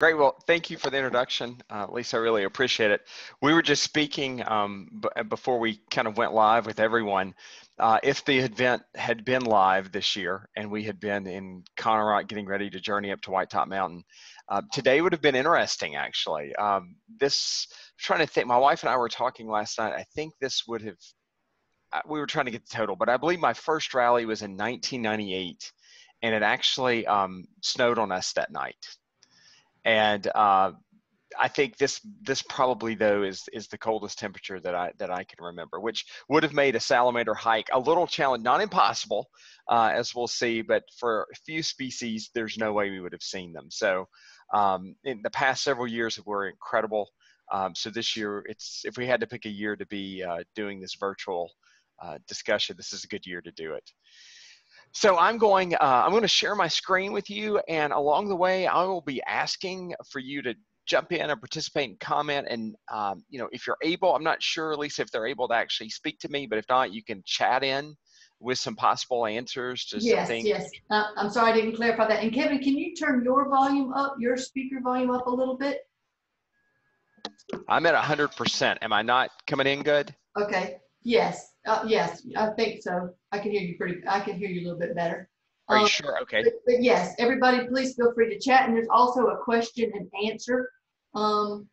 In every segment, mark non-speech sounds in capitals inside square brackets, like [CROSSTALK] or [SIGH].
Great. Well, thank you for the introduction, uh, Lisa. I really appreciate it. We were just speaking um, before we kind of went live with everyone. Uh, if the event had been live this year and we had been in Konnarock getting ready to journey up to White Top Mountain, uh, today would have been interesting, actually. Um, this, I'm trying to think, my wife and I were talking last night. I think this would have, uh, we were trying to get the total, but I believe my first rally was in 1998 and it actually um, snowed on us that night and uh, I think this this probably though is is the coldest temperature that I that I can remember, which would have made a salamander hike a little challenge, not impossible, uh, as we'll see, but for a few species, there's no way we would have seen them. So um, in the past several years were incredible. Um, so this year, it's if we had to pick a year to be uh, doing this virtual uh, discussion, this is a good year to do it. So I'm going, uh, I'm going to share my screen with you and along the way, I will be asking for you to jump in and participate and comment. And, um, you know, if you're able, I'm not sure, Lisa, if they're able to actually speak to me, but if not, you can chat in with some possible answers to yes, something. Yes, uh, I'm sorry I didn't clarify that. And Kevin, can you turn your volume up, your speaker volume up a little bit? I'm at 100%. Am I not coming in good? Okay. Yes. Uh, yes, I think so. I can hear you pretty, I can hear you a little bit better. Are you Um, sure? Okay. But, but yes, everybody, please feel free to chat. And there's also a question and answer um,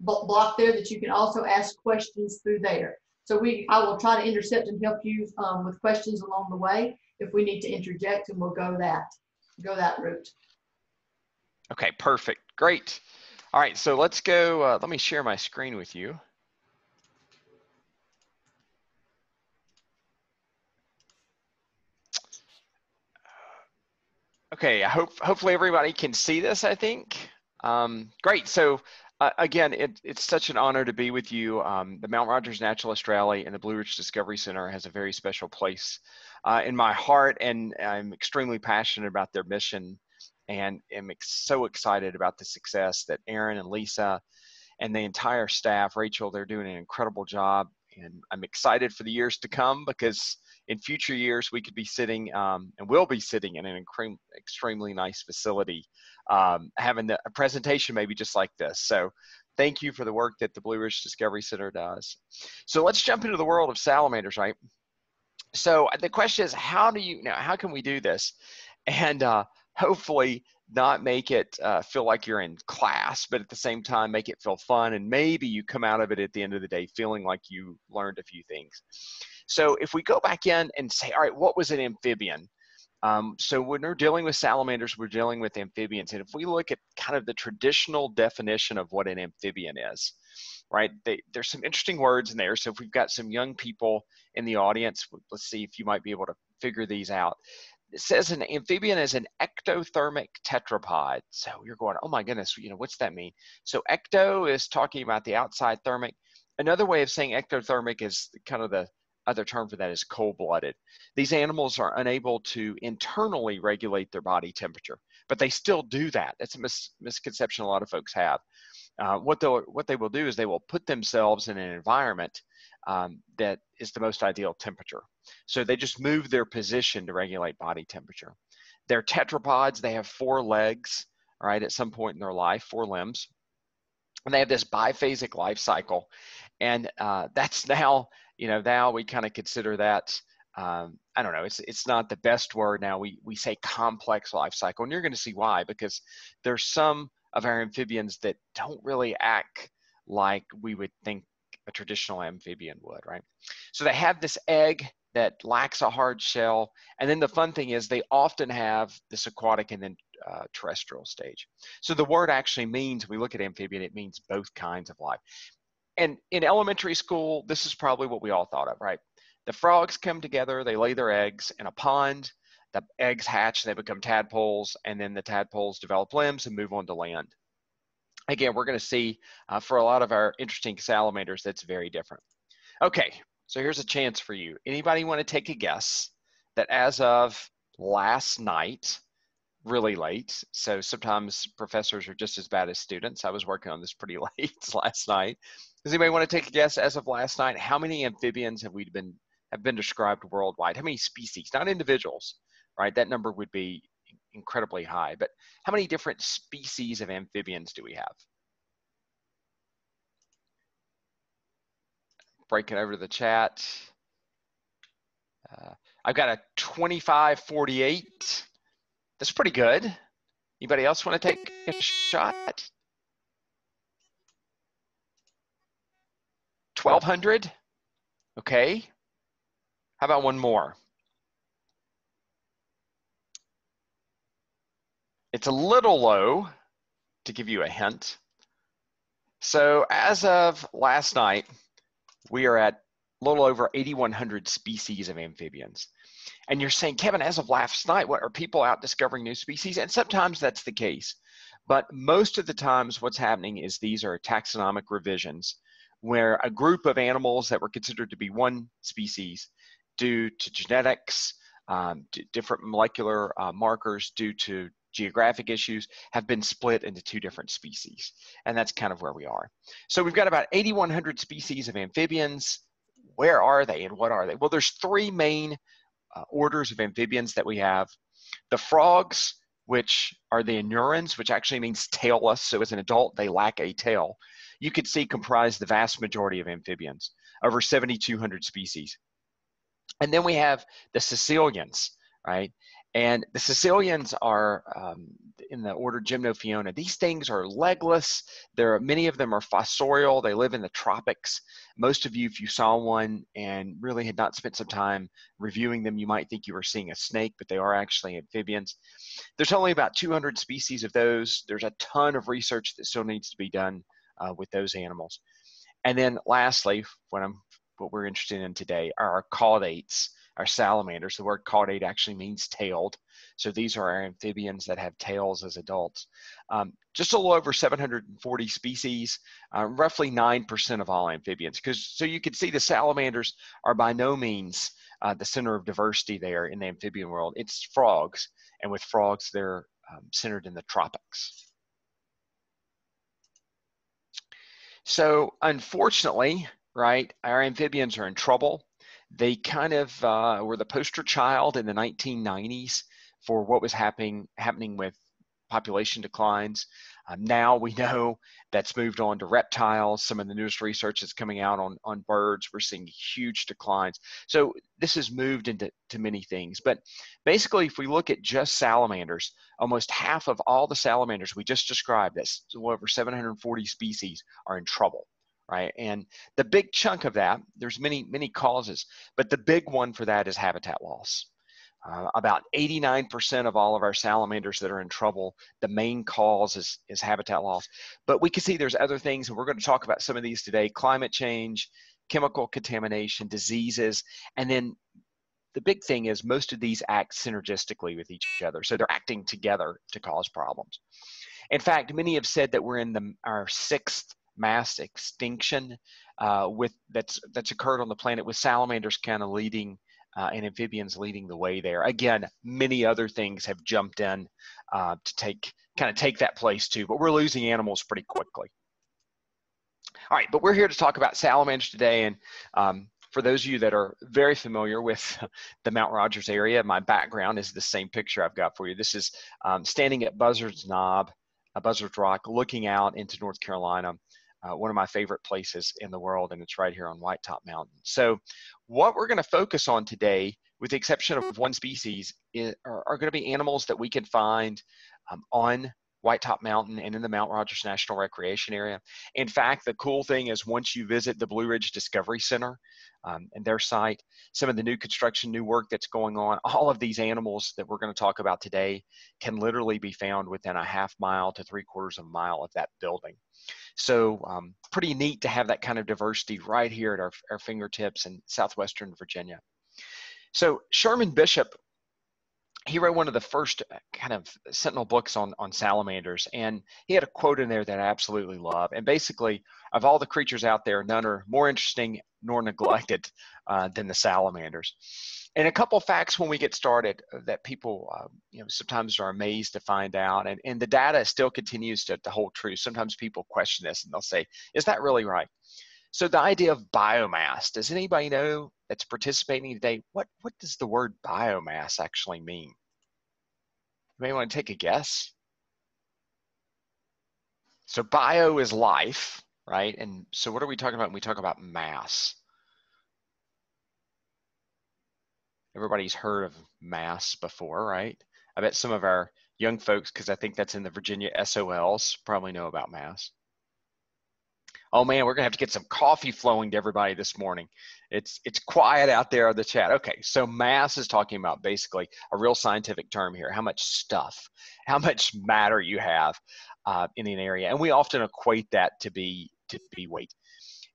blo- block there that you can also ask questions through there. So we, I will try to intercept and help you um, with questions along the way. If we need to interject, and we'll go that, go that route. Okay, perfect. Great. All right, so let's go. Uh, let me share my screen with you. Okay, I hope hopefully everybody can see this, I think. Um, great, so uh, again, it, it's such an honor to be with you. Um, the Mount Rogers Naturalist Rally and the Blue Ridge Discovery Center has a very special place uh, in my heart, and I'm extremely passionate about their mission and am ex so excited about the success that Aaron and Lisa and the entire staff, Rachel, they're doing an incredible job. And I'm excited for the years to come because in future years we could be sitting um, and will be sitting in an incre- extremely nice facility, um, having the, a presentation maybe just like this. So thank you for the work that the Blue Ridge Discovery Center does. So let's jump into the world of salamanders, right? So the question is, how do you now? How can we do this? And uh, hopefully not make it uh, feel like you're in class, but at the same time make it feel fun. And maybe you come out of it at the end of the day feeling like you learned a few things. So if we go back in and say, all right, what was an amphibian? Um, so when we're dealing with salamanders, we're dealing with amphibians. And if we look at kind of the traditional definition of what an amphibian is, right, they, there's some interesting words in there. So if we've got some young people in the audience, let's see if you might be able to figure these out it says an amphibian is an ectothermic tetrapod. So you're going, oh my goodness, you know, what's that mean? So ecto is talking about the outside thermic. Another way of saying ectothermic is kind of the other term for that is cold-blooded. These animals are unable to internally regulate their body temperature, but they still do that. That's a mis misconception a lot of folks have. Uh, what they what they will do is they will put themselves in an environment um, that is the most ideal temperature. So they just move their position to regulate body temperature. They're tetrapods. They have four legs, right, at some point in their life, four limbs. And they have this biphasic life cycle. And uh, that's [LAUGHS] now, you know, now we kind of consider that, um, I don't know, it's, it's not the best word now. We, we say complex life cycle. And you're going to see why, because there's some of our amphibians that don't really act like we would think a traditional amphibian would, right? So they have this egg that lacks a hard shell. And then the fun thing is they often have this aquatic and then uh, terrestrial stage. So the word actually means, we look at amphibian, it means both kinds of life. And in elementary school, this is probably what we all thought of, right? The frogs come together, they lay their eggs in a pond, the eggs hatch, they become tadpoles, and then the tadpoles develop limbs and move on to land. Again, we're gonna see uh, for a lot of our interesting salamanders, that's very different. Okay, so here's a chance for you. Anybody want to take a guess that as of last night, really late, so sometimes professors are just as bad as students. I was working on this pretty [LAUGHS] late last night. Does anybody want to take a guess as of last night? How many amphibians have we been have been described worldwide? How many species, not individuals, right? That number would be incredibly high. But how many different species of amphibians do we have? Break it over to the chat. Uh, I've got a 2548. That's pretty good. Anybody else want to take a shot? 1200? Okay. How about one more? It's a little low to give you a hint. So as of last night, we are at a little over 8,100 species of amphibians. And you're saying, Kevin, as of last night, what are people out discovering new species? And sometimes that's the case. But most of the times, what's happening is these are taxonomic revisions where a group of animals that were considered to be one species due to genetics, um, different molecular uh, markers due to geographic issues have been split into two different species. And that's kind of where we are. So we've got about 8,100 species of amphibians. Where are they and what are they? Well, there's three main uh, orders of amphibians that we have. The frogs, which are the anurans, which actually means tailless. So as an adult, they lack a tail. You could see comprise the vast majority of amphibians, over 7,200 species. And then we have the caecilians, right? And the caecilians are um, in the order Gymnophiona. These things are legless. There are many of them are fossorial. They live in the tropics. Most of you, if you saw one and really had not spent some time reviewing them, you might think you were seeing a snake, but they are actually amphibians. There's only about 200 species of those. There's a ton of research that still needs to be done uh, with those animals. And then lastly, what I'm what we're interested in today are our caudates our salamanders. The word caudate actually means tailed. So these are our amphibians that have tails as adults. Um, just a little over 740 species, uh, roughly 9% of all amphibians. Because So you can see the salamanders are by no means uh, the center of diversity there in the amphibian world. It's frogs. And with frogs, they're um, centered in the tropics. So unfortunately, right, our amphibians are in trouble. They kind of uh, were the poster child in the 1990s for what was happening happening with population declines. Um, now we know that's moved on to reptiles. Some of the newest research that's coming out on, on birds, we're seeing huge declines. So this has moved into to many things. But basically, if we look at just salamanders, almost half of all the salamanders we just described, that's over 740 species, are in trouble right? And the big chunk of that, there's many, many causes, but the big one for that is habitat loss. Uh, about 89% of all of our salamanders that are in trouble, the main cause is, is habitat loss. But we can see there's other things, and we're going to talk about some of these today climate change, chemical contamination, diseases, and then the big thing is most of these act synergistically with each other. So they're acting together to cause problems. In fact, many have said that we're in the, our sixth mass extinction uh, with that's that's occurred on the planet with salamanders kind of leading uh, and amphibians leading the way there. Again, many other things have jumped in uh, to take kind of take that place too, but we're losing animals pretty quickly. All right, but we're here to talk about salamanders today, and um, for those of you that are very familiar with [LAUGHS] the Mount Rogers area, my background is the same picture I've got for you. This is um, standing at Buzzards Knob, Buzzards Rock, looking out into North Carolina uh, one of my favorite places in the world, and it's right here on White Top Mountain. So, what we're going to focus on today, with the exception of one species, is, are, are going to be animals that we can find um, on White Top Mountain and in the Mount Rogers National Recreation Area. In fact, the cool thing is once you visit the Blue Ridge Discovery Center um, and their site, some of the new construction, new work that's going on, all of these animals that we're going to talk about today can literally be found within a half mile to three quarters of a mile of that building. So um, pretty neat to have that kind of diversity right here at our, our fingertips in southwestern Virginia. So Sherman Bishop, he wrote one of the first uh, kind of sentinel books on, on salamanders, and he had a quote in there that I absolutely love. And basically, of all the creatures out there, none are more interesting nor neglected uh, than the salamanders and a couple facts when we get started uh, that people uh, you know sometimes are amazed to find out and, and the data still continues to, to hold true sometimes people question this and they'll say is that really right so the idea of biomass does anybody know that's participating today what what does the word biomass actually mean You may want to take a guess? So bio is life, right? And so what are we talking about when we talk about mass? Everybody's heard of mass before, right? I bet some of our young folks, because I think that's in the Virginia SOLs, probably know about mass. Oh man, we're gonna have to get some coffee flowing to everybody this morning. It's it's quiet out there in the chat. Okay, so mass is talking about basically a real scientific term here. How much stuff, how much matter you have uh, in an area, and we often equate that to be to be weight.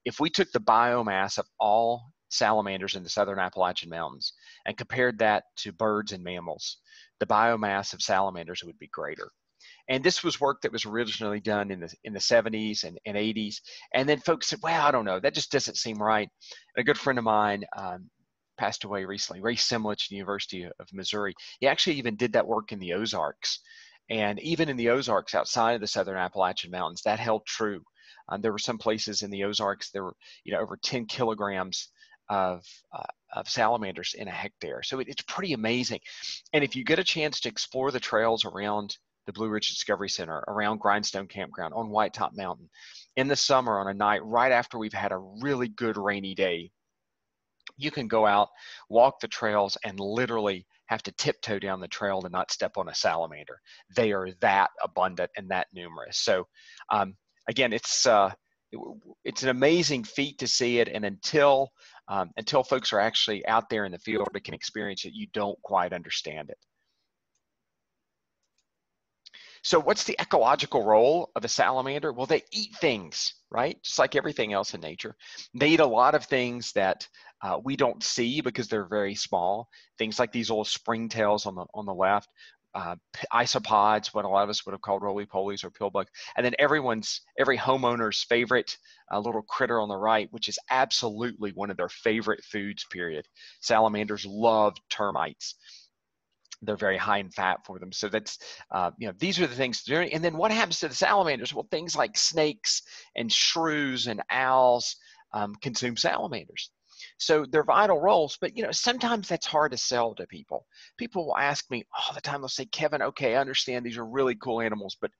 If we took the biomass of all salamanders in the southern Appalachian Mountains and compared that to birds and mammals, the biomass of salamanders would be greater. And this was work that was originally done in the in the 70s and, and 80s. And then folks said, well, I don't know, that just doesn't seem right. And a good friend of mine um, passed away recently, Ray Semlitsch, University of Missouri. He actually even did that work in the Ozarks. And even in the Ozarks outside of the southern Appalachian Mountains, that held true. Um, there were some places in the Ozarks, there were you know over 10 kilograms of, uh, of salamanders in a hectare. So it, it's pretty amazing. And if you get a chance to explore the trails around the Blue Ridge Discovery Center, around Grindstone Campground, on White Top Mountain, in the summer on a night right after we've had a really good rainy day, you can go out, walk the trails, and literally have to tiptoe down the trail to not step on a salamander. They are that abundant and that numerous. So, um, again, it's uh, it's an amazing feat to see it, and until um, until folks are actually out there in the field and can experience it, you don't quite understand it. So what's the ecological role of a salamander? Well, they eat things, right? Just like everything else in nature. They eat a lot of things that uh, we don't see because they're very small. Things like these little springtails on the on the left, uh, isopods, what a lot of us would have called roly-polies or pillbugs, and then everyone's, every homeowner's favorite uh, little critter on the right, which is absolutely one of their favorite foods, period. Salamanders love termites. They're very high in fat for them. So that's, uh, you know, these are the things. And then what happens to the salamanders? Well, things like snakes and shrews and owls um, consume salamanders. So they're vital roles, but you know, sometimes that's hard to sell to people. People will ask me all the time, they'll say, Kevin, okay, I understand these are really cool animals, but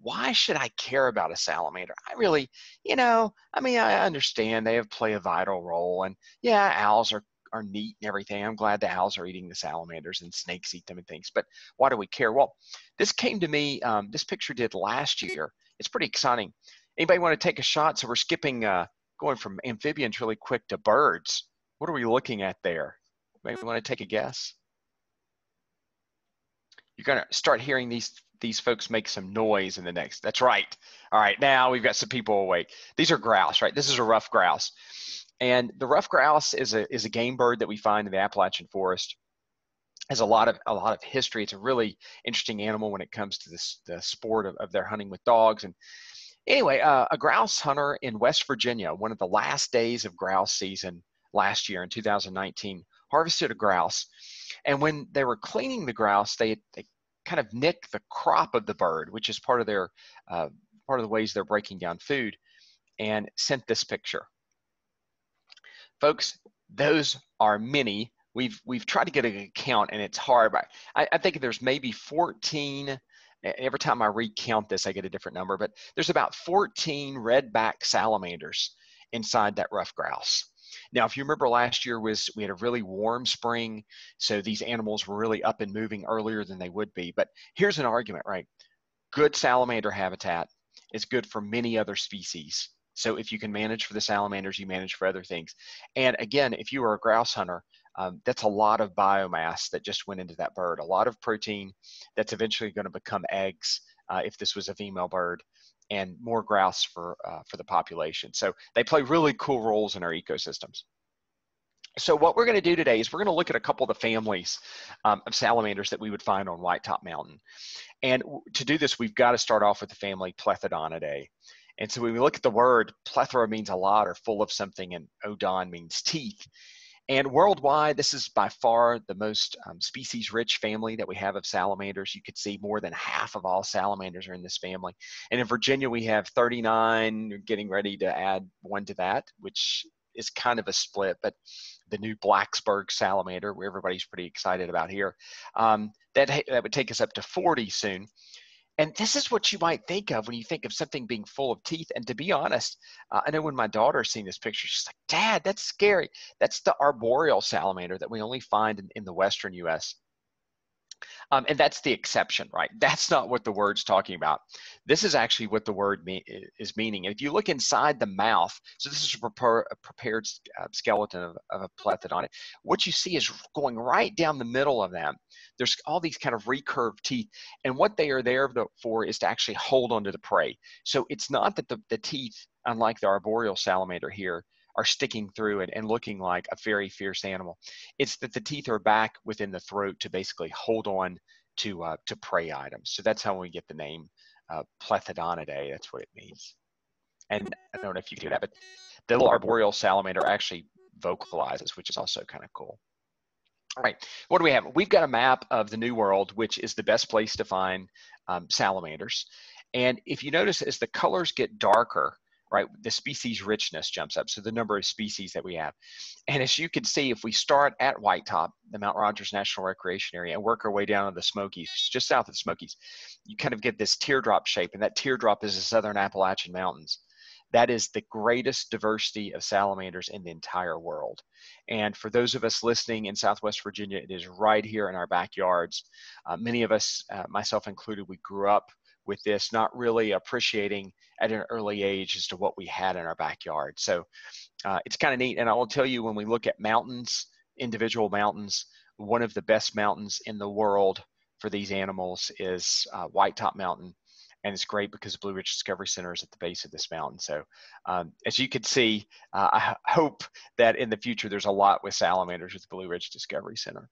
why should I care about a salamander? I really, you know, I mean, I understand they have play a vital role, and yeah, owls are are neat and everything. I'm glad the owls are eating the salamanders and snakes eat them and things. But why do we care? Well, this came to me. Um, this picture did last year. It's pretty exciting. Anybody want to take a shot? So we're skipping uh, going from amphibians really quick to birds. What are we looking at there? Maybe want to take a guess? You're going to start hearing these these folks make some noise in the next. That's right. All right, now we've got some people awake. These are grouse, right? This is a ruffed grouse. And the ruffed grouse is a is a game bird that we find in the Appalachian forest. Has a lot of a lot of history. It's a really interesting animal when it comes to this the sport of, of their hunting with dogs. And Anyway, uh, a grouse hunter in West Virginia, one of the last days of grouse season last year in 2019, harvested a grouse. And when they were cleaning the grouse, they, they kind of nicked the crop of the bird, which is part of their uh, part of the ways they're breaking down food, and sent this picture. Folks, those are many. We've we've tried to get a count, and it's hard. But I, I think there's maybe 14 every time I recount this, I get a different number, but there's about 14 redback salamanders inside that ruffed grouse. Now, if you remember last year was we had a really warm spring, so these animals were really up and moving earlier than they would be. But here's an argument, right? Good salamander habitat is good for many other species. So if you can manage for the salamanders, you manage for other things. And again, if you are a grouse hunter, um, that's a lot of biomass that just went into that bird, a lot of protein that's eventually going to become eggs uh, if this was a female bird, and more grouse for, uh, for the population. So they play really cool roles in our ecosystems. So what we're going to do today is we're going to look at a couple of the families um, of salamanders that we would find on White Top Mountain. And to do this, we've got to start off with the family Plethodontidae. And so when we look at the word, plethora means a lot or full of something, and odon means teeth. And worldwide, this is by far the most um, species rich family that we have of salamanders. You could see more than half of all salamanders are in this family. And in Virginia, we have 39, getting ready to add one to that, which is kind of a split, but the new Blacksburg salamander, where everybody's pretty excited about here. Um, that, that would take us up to 40 soon. And this is what you might think of when you think of something being full of teeth. And to be honest, uh, I know when my daughter's seen this picture, she's like, Dad, that's scary. That's the arboreal salamander that we only find in, in the Western US. Um, and that's the exception, right? [LAUGHS] That's not what the word's talking about. This is actually what the word is meaning. If you look inside the mouth, so this is a, a prepared uh, skeleton of, of a plethodon. What you see is going right down the middle of them. There's all these kind of recurved teeth. And what they are there for is to actually hold onto the prey. So it's not that the, the teeth, unlike the arboreal salamander here, are sticking through and, and looking like a very fierce animal. It's that the teeth are back within the throat to basically hold on to uh, to prey items. So that's how we get the name uh, Plethodontidae. That's what it means. And I don't know if you do that, but the little arboreal salamander actually vocalizes, which is also kind of cool. All right, what do we have? We've got a map of the New World, which is the best place to find um, salamanders. And if you notice, as the colors get darker, right, the species richness jumps up. So the number of species that we have. And as you can see, if we start at White Top, the Mount Rogers National Recreation Area, and work our way down to the Smokies, just south of the Smokies, you kind of get this teardrop shape. And that teardrop is the Southern Appalachian Mountains. That is the greatest diversity of salamanders in the entire world. And for those of us listening in Southwest Virginia, it is right here in our backyards. Uh, many of us, uh, myself included, we grew up with this, not really appreciating at an early age as to what we had in our backyard. So uh, it's kind of neat. And I will tell you, when we look at mountains, individual mountains, one of the best mountains in the world for these animals is uh, White Top Mountain. And it's great because Blue Ridge Discovery Center is at the base of this mountain. So, um, as you can see, uh, I hope that in the future there's a lot with salamanders with Blue Ridge Discovery Center.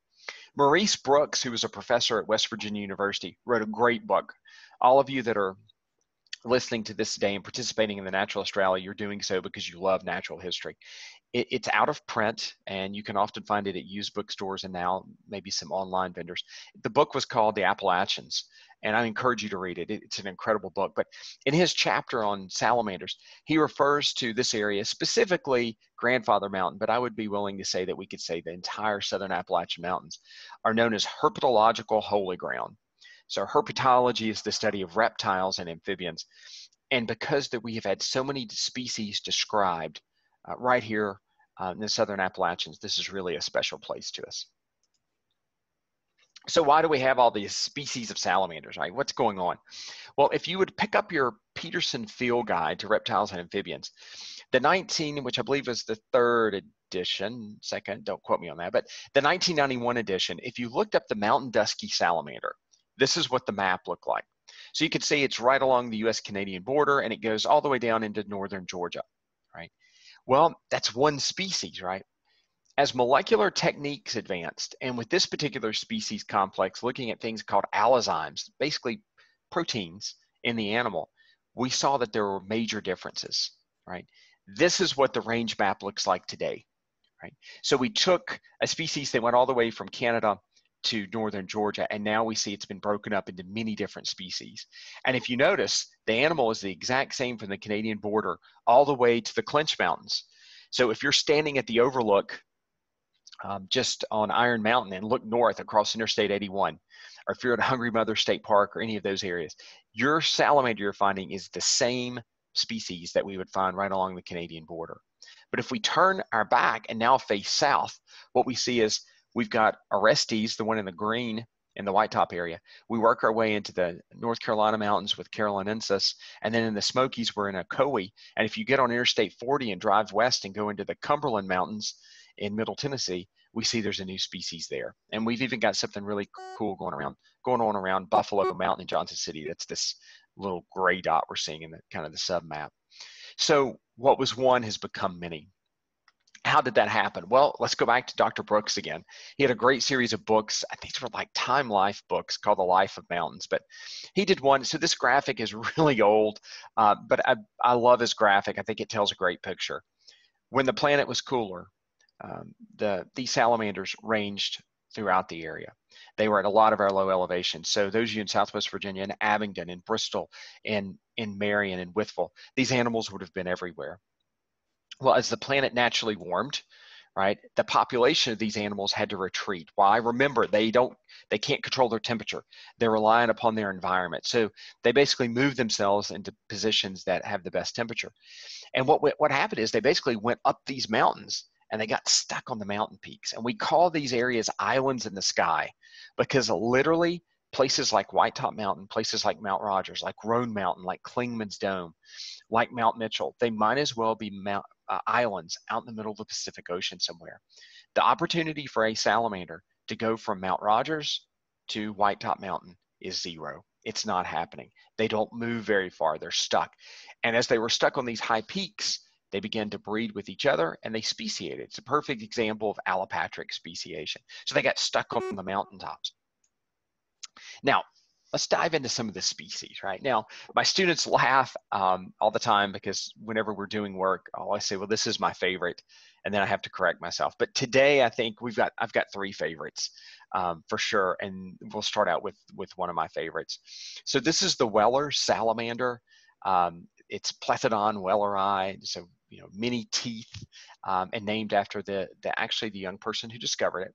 Maurice Brooks, who was a professor at West Virginia University, wrote a great book. All of you that are listening to this today and participating in the Naturalist Rally, you're doing so because you love natural history. It, it's out of print, and you can often find it at used bookstores and now maybe some online vendors. The book was called The Appalachians, and I encourage you to read it. It's an incredible book. But in his chapter on salamanders, he refers to this area, specifically Grandfather Mountain, but I would be willing to say that we could say the entire southern Appalachian Mountains are known as herpetological holy ground. So herpetology is the study of reptiles and amphibians. And because that we have had so many species described uh, right here uh, in the Southern Appalachians, this is really a special place to us. So why do we have all these species of salamanders, right? What's going on? Well, if you would pick up your Peterson Field Guide to Reptiles and Amphibians, the 19, which I believe was the third edition, second, don't quote me on that, but the 1991 edition, if you looked up the mountain dusky salamander, this is what the map looked like. So you can see it's right along the US-Canadian border and it goes all the way down into northern Georgia, right? Well, that's one species, right? As molecular techniques advanced, and with this particular species complex, looking at things called allozymes, basically proteins in the animal, we saw that there were major differences, right? This is what the range map looks like today, right? So we took a species that went all the way from Canada to northern Georgia, and now we see it's been broken up into many different species. And if you notice, the animal is the exact same from the Canadian border all the way to the Clinch Mountains. So if you're standing at the overlook um, just on Iron Mountain and look north across Interstate 81, or if you're at Hungry Mother State Park or any of those areas, your salamander you're finding is the same species that we would find right along the Canadian border. But if we turn our back and now face south, what we see is we've got Orestes, the one in the green in the White Top area. We work our way into the North Carolina mountains with Carolinensis, and then in the Smokies, we're in Ocoee. And if you get on Interstate 40 and drive west and go into the Cumberland Mountains in Middle Tennessee, we see there's a new species there. And we've even got something really cool going around, going on around Buffalo Mountain in Johnson City. That's this little gray dot we're seeing in the kind of the sub map. So what was one has become many how did that happen? Well, let's go back to Dr. Brooks again. He had a great series of books. I think they were like Time Life books called The Life of Mountains. But he did one. So this graphic is [LAUGHS] really old, uh, but I, I love his graphic. I think it tells a great picture. When the planet was cooler, um, the these salamanders ranged throughout the area. They were at a lot of our low elevations. So those of you in Southwest Virginia, in Abingdon, in Bristol, in in Marion, and Wytheville, these animals would have been everywhere. Well, as the planet naturally warmed, right? The population of these animals had to retreat. Why? Remember, they don't, they can't control their temperature. They're reliant upon their environment. So they basically move themselves into positions that have the best temperature. And what what happened is they basically went up these mountains and they got stuck on the mountain peaks. And we call these areas islands in the sky because literally places like White Top Mountain, places like Mount Rogers, like Roan Mountain, like Clingman's Dome, like Mount Mitchell, they might as well be mount, uh, islands out in the middle of the Pacific Ocean somewhere. The opportunity for a salamander to go from Mount Rogers to White Top Mountain is zero. It's not happening. They don't move very far. They're stuck. And as they were stuck on these high peaks, they began to breed with each other and they speciated. It's a perfect example of allopatric speciation. So they got stuck on the mountaintops. Now, let's dive into some of the species, right? Now, my students laugh um, all the time because whenever we're doing work, I always say, well, this is my favorite. And then I have to correct myself. But today, I think we've got, I've got three favorites um, for sure. And we'll start out with, with one of my favorites. So this is the Weller salamander. Um, it's Plethodon welleri, so you know many teeth, um, and named after the, the actually the young person who discovered it.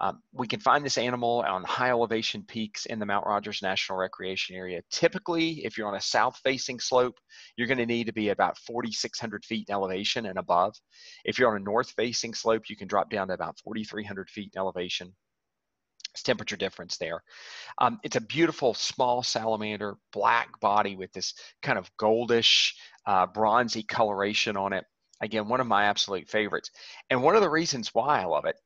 Um, we can find this animal on high elevation peaks in the Mount Rogers National Recreation Area. Typically, if you're on a south facing slope, you're going to need to be about 4,600 feet in elevation and above. If you're on a north facing slope, you can drop down to about 4,300 feet in elevation. It's temperature difference there. Um, it's a beautiful small salamander, black body with this kind of goldish, uh, bronzy coloration on it. Again, one of my absolute favorites. And one of the reasons why I love it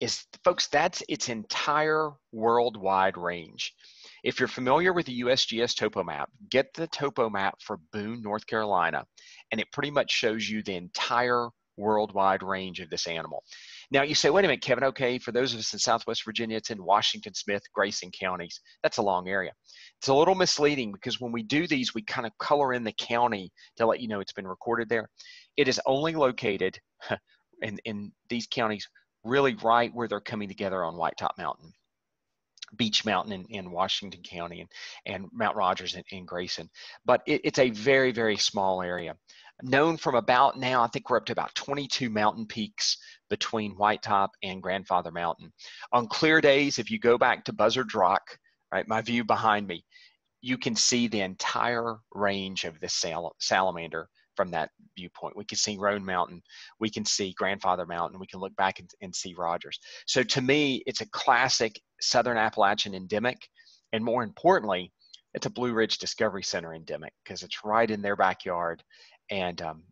is folks, that's its entire worldwide range. If you're familiar with the USGS topo map, get the topo map for Boone, North Carolina, and it pretty much shows you the entire worldwide range of this animal. Now you say, wait a minute, Kevin, okay, for those of us in Southwest Virginia, it's in Washington, Smith, Grayson counties. That's a long area. It's a little misleading because when we do these, we kind of color in the county to let you know it's been recorded there. It is only located [LAUGHS] in, in these counties really right where they're coming together on White Top Mountain. Beech Mountain in, in Washington County and, and Mount Rogers in, in Grayson. But it, it's a very, very small area. Known from about now, I think we're up to about 22 mountain peaks between White Top and Grandfather Mountain. On clear days, if you go back to Buzzard Rock, right, my view behind me, you can see the entire range of the sal salamander from that viewpoint. We can see Roan Mountain, we can see Grandfather Mountain, we can look back and, and see Rogers. So to me, it's a classic Southern Appalachian endemic, and more importantly, it's a Blue Ridge Discovery Center endemic because it's right in their backyard. And um,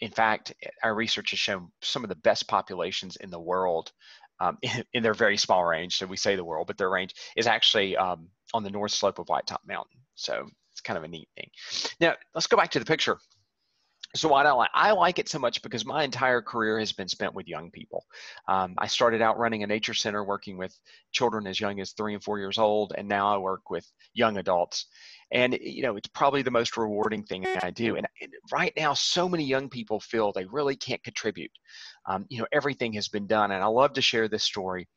in fact, our research has shown some of the best populations in the world um, in, [LAUGHS] in, their very small range. So we say the world, but their range is actually um, on the north slope of White Top Mountain. So it's kind of a neat thing. Now let's go back to the picture so I like? I like it so much because my entire career has been spent with young people. Um, I started out running a nature center, working with children as young as three and four years old, and now I work with young adults. And you know, it's probably the most rewarding thing I do. And, and right now, so many young people feel they really can't contribute. Um, you know, everything has been done, and I love to share this story.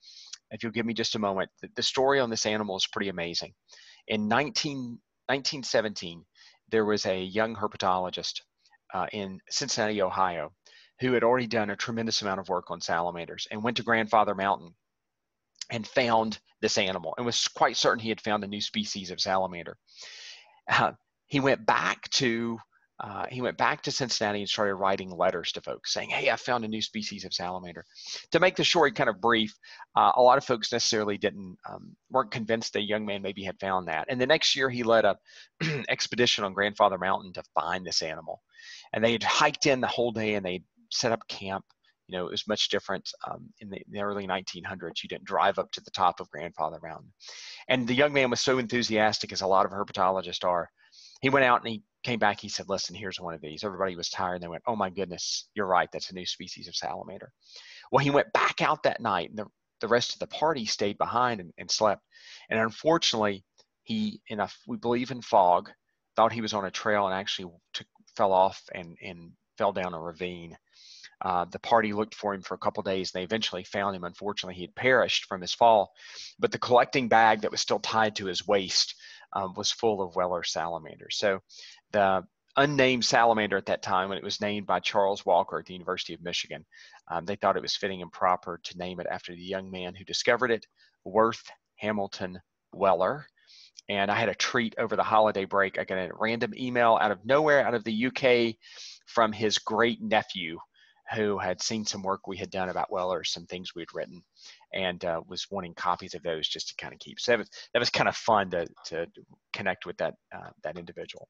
If you'll give me just a moment, the, the story on this animal is pretty amazing. In 19, 1917, there was a young herpetologist uh, in Cincinnati, Ohio, who had already done a tremendous amount of work on salamanders and went to Grandfather Mountain and found this animal and was quite certain he had found a new species of salamander. Uh, he went back to uh, he went back to Cincinnati and started writing letters to folks saying, "Hey, I found a new species of salamander." To make the story kind of brief, uh, a lot of folks necessarily didn't um, weren't convinced the young man maybe had found that. And the next year, he led a [CLEARS THROAT] expedition on Grandfather Mountain to find this animal and they had hiked in the whole day and they set up camp you know, it was much different um, in, the, in, the, early 1900s. You didn't drive up to the top of Grandfather Mountain. And the young man was so enthusiastic, as a lot of herpetologists are. He went out and he came back. He said, Listen, here's one of these. Everybody was tired. And they went, Oh my goodness, you're right. That's a new species of salamander. Well, he went back out that night, and the, the rest of the party stayed behind and, and slept. And unfortunately, he, in a, we believe in fog, thought he was on a trail and actually took fell off and, and fell down a ravine. Uh, the party looked for him for a couple days. And they eventually found him. Unfortunately, he had perished from his fall, but the collecting bag that was still tied to his waist um, was full of Weller salamanders. So the unnamed salamander at that time when it was named by Charles Walker at the University of Michigan. Um, they thought it was fitting and proper to name it after the young man who discovered it, Worth Hamilton Weller. And I had a treat over the holiday break. I got a random email out of nowhere, out of the UK, from his great nephew, who had seen some work we had done about Weller, some things we'd written, and uh, was wanting copies of those just to kind of keep. So that was, that was kind of fun to, to connect with that, uh, that individual.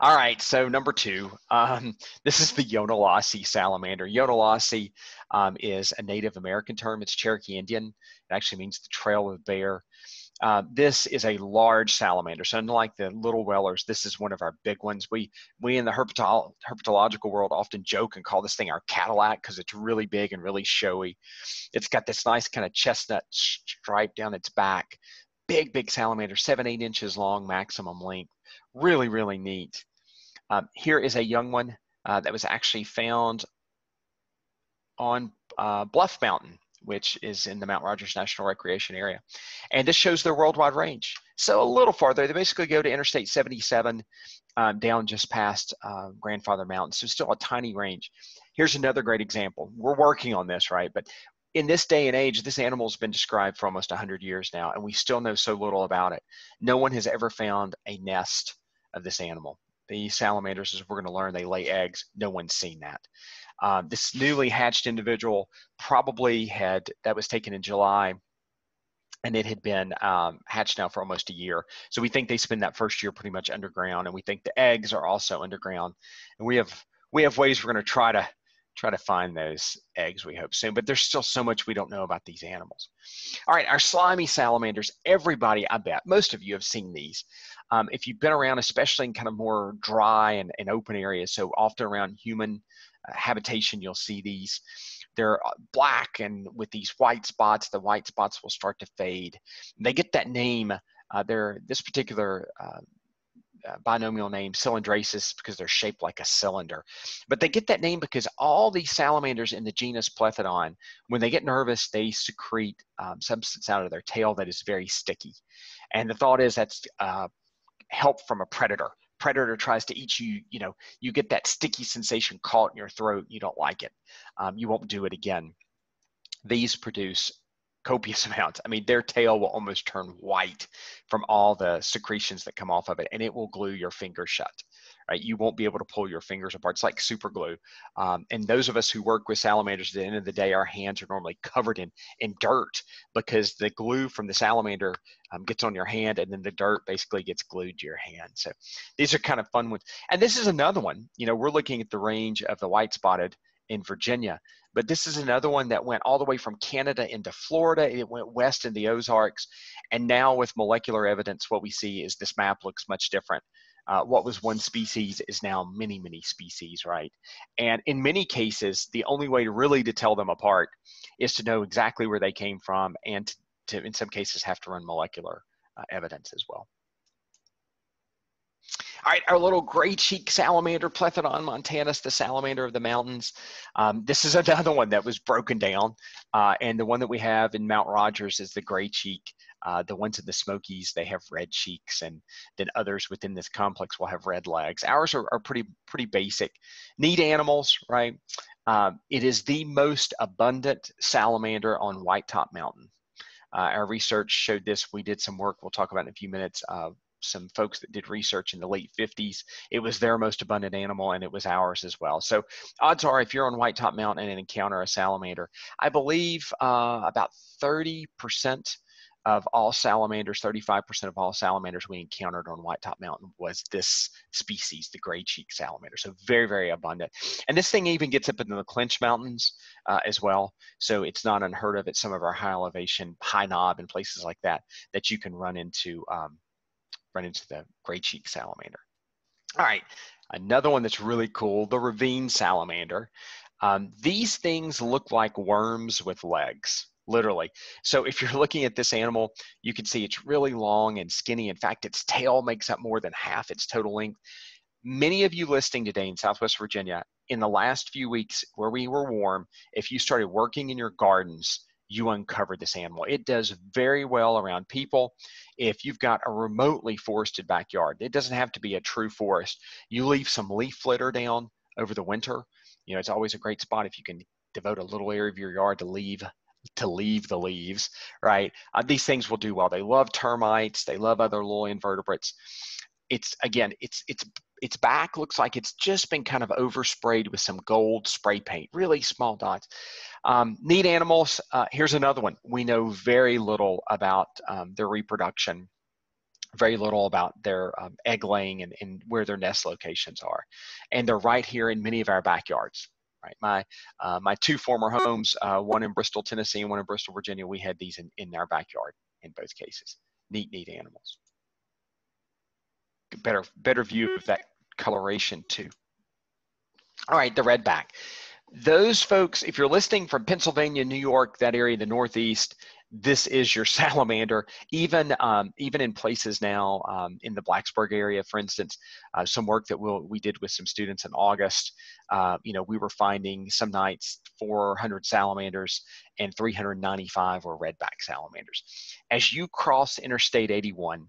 All right, so number two, um, [LAUGHS] this is the Yonahlossee salamander. Yonahlossee um, is a Native American term. It's Cherokee Indian. It actually means the trail of bear. Uh, this is a large salamander. So unlike the little Wellers, this is one of our big ones. We we in the herpetolo- herpetological world often joke and call this thing our Cadillac because it's really big and really showy. It's got this nice kind of chestnut stripe down its back. Big, big salamander, seven, eight inches long maximum length. Really, really neat. Um, here is a young one uh, that was actually found on uh, Bluff Mountain which is in the Mount Rogers National Recreation Area. And this shows their worldwide range. So a little farther, they basically go to Interstate 77 um, down just past uh, Grandfather Mountain. So still a tiny range. Here's another great example. We're working on this, right? But in this day and age, this animal has been described for almost 100 years now, and we still know so little about it. No one has ever found a nest of this animal. The salamanders, as we're going to learn, they lay eggs. No one's seen that. Uh, this newly hatched individual probably had, that was taken in July, and it had been um, hatched now for almost a year. So we think they spend that first year pretty much underground, and we think the eggs are also underground. And we have we have ways we're going to try to try to find those eggs. We hope soon, but there's still so much we don't know about these animals. All right, our slimy salamanders. Everybody, I bet most of you have seen these. Um, if you've been around, especially in kind of more dry and, and open areas, so often around human habitation, you'll see these. They're uh, black and with these white spots, the white spots will start to fade. They get that name. Uh, they're this particular uh, uh, binomial name cylindraceus because they're shaped like a cylinder. But they get that name because all these salamanders in the genus Plethodon, when they get nervous, they secrete um, substance out of their tail that is very sticky. And the thought is that's uh, help from a predator predator tries to eat you, you know, you get that sticky sensation caught in your throat. You don't like it. Um, you won't do it again. These produce copious [LAUGHS] amounts. I mean, their tail will almost turn white from all the secretions that come off of it, and it will glue your fingers shut right? You won't be able to pull your fingers apart. It's like super glue. Um, and those of us who work with salamanders, at the end of the day, our hands are normally covered in, in dirt because the glue from the salamander um, gets on your hand and then the dirt basically gets glued to your hand. So these are kind of fun ones. And this is another one, you know, we're looking at the range of the white spotted in Virginia. But this is another one that went all the way from Canada into Florida. It went west in the Ozarks. And now, with molecular evidence, what we see is this map looks much different uh, what was one species is now many, many species, right? And in many cases, the only way to really to tell them apart is to know exactly where they came from and to, in some cases, have to run molecular uh, evidence as well. All right, our little gray cheek salamander, Plethodon montanus, the salamander of the mountains. Um, this is [LAUGHS] another one that was broken down. Uh, and the one that we have in Mount Rogers is the gray cheek. Uh, the ones in the Smokies, they have red cheeks, and then others within this complex will have red legs. Ours are, are pretty pretty basic. Neat animals, right? Uh, it is the most abundant salamander on White Top Mountain. Uh, our research showed this. We did some work we'll talk about in a few minutes. Some folks that did research in the late 50s. It was their most abundant animal and it was ours as well. So odds are if you're on White Top Mountain and encounter a salamander, I believe uh, about 30% of all salamanders, 35% of all salamanders we encountered on White Top Mountain was this species, the gray cheek salamander. So very, very abundant. And this thing even gets up into the Clinch Mountains uh, as well. So it's not unheard of at some of our high elevation, high knob and places like that, that you can run into, um, run into the gray cheek salamander. All right, another one that's really cool, the ravine salamander. Um, these things look like worms with legs literally. So if you're looking at this animal, you can see it's really long and skinny. In fact, its tail makes up more than half its total length. Many of you listening today in Southwest Virginia, in the last few weeks where we were warm, if you started working in your gardens, you uncover this animal. It does very well around people. If you've got a remotely forested backyard, it doesn't have to be a true forest. You leave some leaf litter down over the winter. You know, it's always a great spot if you can devote a little area of your yard to leave to leave the leaves, right? Uh, these things will do well. They love termites. They love other little invertebrates. It's again, it's it's its back looks like it's just been kind of oversprayed with some gold spray paint, really small dots. Um, neat animals. Uh, here's another one. We know very little about um, their reproduction, very little about their um, egg laying and, and, where their nest locations are. And they're right here in many of our backyards. Right, my uh, my two former homes, uh, one in Bristol, Tennessee, and one in Bristol, Virginia. We had these in, in our backyard in both cases. Neat, neat animals. Better better view of that coloration too. All right, the redback. Those folks, if you're listening from Pennsylvania, New York, that area, in the Northeast, this is your [LAUGHS] salamander. Even um, even in places now um, in the Blacksburg area, for instance, uh, some work that we'll, we did with some students in August. Uh, you know, we were finding some nights 400 salamanders and 395 were redback salamanders. As you cross Interstate 81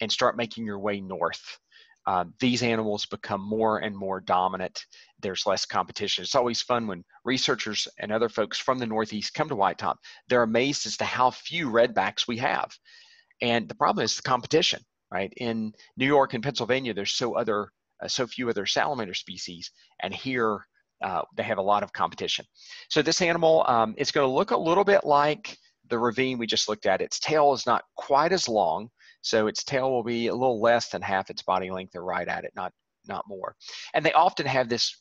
and start making your way north, um, these animals become more and more dominant. There's less competition. It's always fun when researchers and other folks from the Northeast come to White Top. They're amazed as to how few redbacks we have. And the problem is the competition, right? In New York and Pennsylvania, there's so other uh, so few other salamander species, and here uh, they have a lot of competition. So this animal um, is going to look a little bit like the ravine we just looked at. Its tail is not quite as long, so its tail will be a little less than half its body length or right at it, not, not more. And they often have this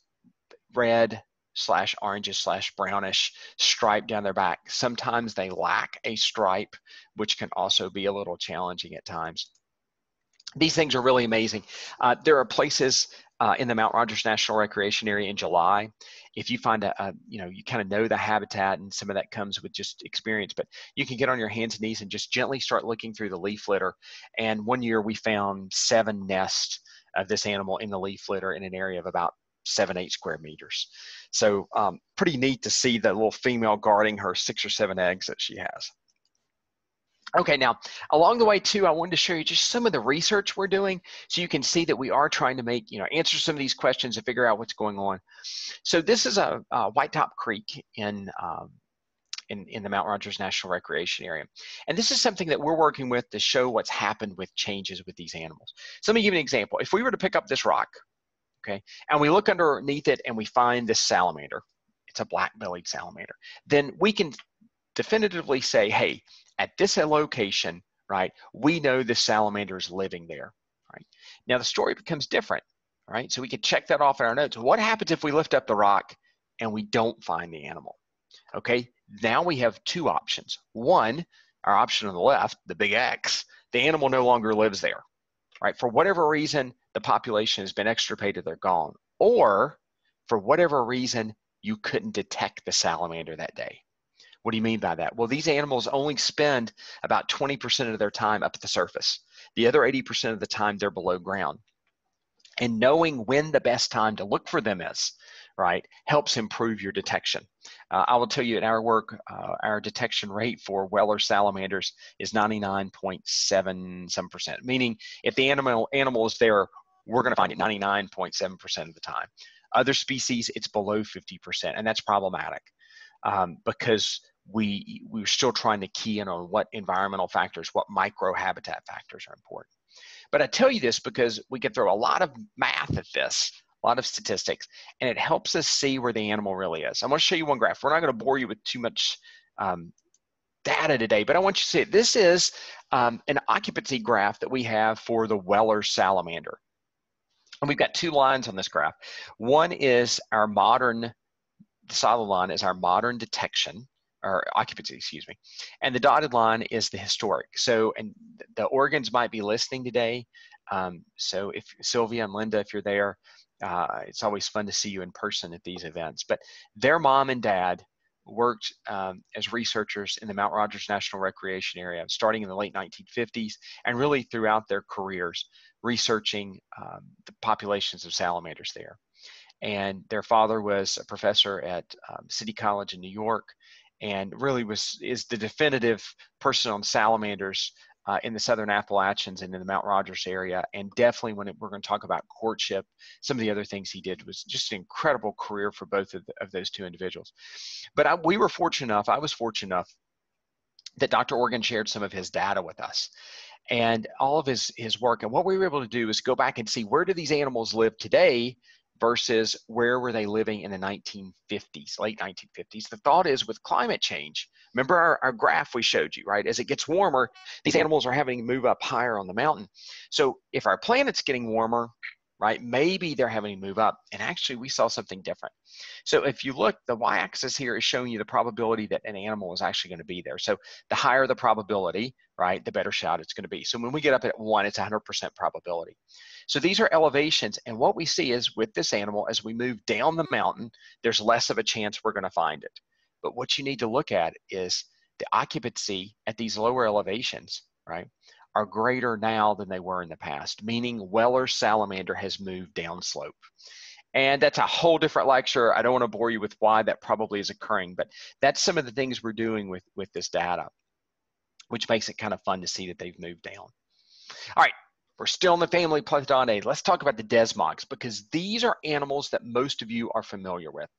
red slash orangish slash brownish stripe down their back. Sometimes they lack a stripe, which can also be a little challenging at times. These things are really amazing. Uh, there are places uh, in the Mount Rogers National Recreation Area in July. If you find a, a you know, you kind of know the habitat and some of that comes with just experience, but you can get on your hands and knees and just gently start looking through the leaf litter. And one year we found seven nests of this animal in the leaf litter in an area of about seven, eight square meters. So um, pretty neat to see the little female guarding her six or seven eggs that she has. Okay, now along the way too, I wanted to show you just some of the research we're doing so you can see that we are trying to make, you know, answer some of these questions and figure out what's going on. So this is a, a White Top Creek in, um, in, in the Mount Rogers National Recreation Area. And this is something that we're working with to show what's happened with changes with these animals. So let me give you an example. If we were to pick up this rock, okay, and we look underneath it and we find this salamander, it's a black-bellied salamander, then we can definitively say, hey, at this location, right, we know the salamander is living there, right? Now the story becomes different, right? So we could check that off in our notes. What happens if we lift up the rock and we don't find the animal? Okay, now we have two options. One, our option on the left, the big X, the animal no longer lives there, right? For whatever reason, the population has been extirpated, they're gone. Or for whatever reason, you couldn't detect the salamander that day. What do you mean by that? Well, these animals only spend about 20% of their time up at the surface. The other 80% of the time they're below ground. And knowing when the best time to look for them is, right, helps improve your detection. Uh, I will tell you in our work, uh, our detection rate for Weller salamanders is 99.7 some percent, meaning if the animal, animal is there, we're going to find it 99.7% of the time. Other species, it's below 50%, and that's problematic um, because we we're still trying to key in on what environmental factors, what micro habitat factors are important. But I tell you this because we can throw a lot of math at this, a lot of statistics, and it helps us see where the animal really is. I'm going to show you one graph. We're not going to bore you with too much um, data today, but I want you to see it. This is um, an occupancy graph that we have for the Weller salamander. And we've got two lines on this graph. One is our modern, the solid line is our modern detection or occupancy, excuse me. And the dotted line is the historic. So, and the Organs might be listening today. Um, so if Sylvia and Linda, if you're there, uh, it's always fun to see you in person at these events. But their mom and dad worked um, as researchers in the Mount Rogers National Recreation Area, starting in the late 1950s, and really throughout their careers, researching um, the populations of salamanders there. And their father was a professor at um, City College in New York, and really was is the definitive person on salamanders uh, in the southern Appalachians and in the Mount Rogers area. And definitely when it, we're going to talk about courtship, some of the other things he did was just an incredible career for both of, the, of those two individuals. But I, we were fortunate enough, I was fortunate enough that Dr. Organ shared some of his data with us and all of his, his work. And what we were able to do is go back and see where do these animals live today versus where were they living in the 1950s, late 1950s. The thought is with climate change, remember our, our graph we showed you, right? As it gets warmer, these animals are having to move up higher on the mountain. So if our planet's getting warmer, right? Maybe they're having to move up. And actually, we saw something different. So if you look, the y-axis here is showing you the probability that an animal is actually going to be there. So the higher the probability, right, the better shot it's going to be. So when we get up at one, it's 100% probability. So these are elevations. And what we see is with this animal, as we move down the mountain, there's less of a chance we're going to find it. But what you need to look at is the occupancy at these lower elevations, right? Are greater now than they were in the past, meaning Weller salamander has moved downslope. And that's a whole different lecture. I don't want to bore you with why that probably is occurring, but that's some of the things we're doing with, with this data, which makes it kind of fun to see that they've moved down. All right, we're still in the family Plethodontidae. Let's talk about the desmogs because these are animals that most of you are familiar with.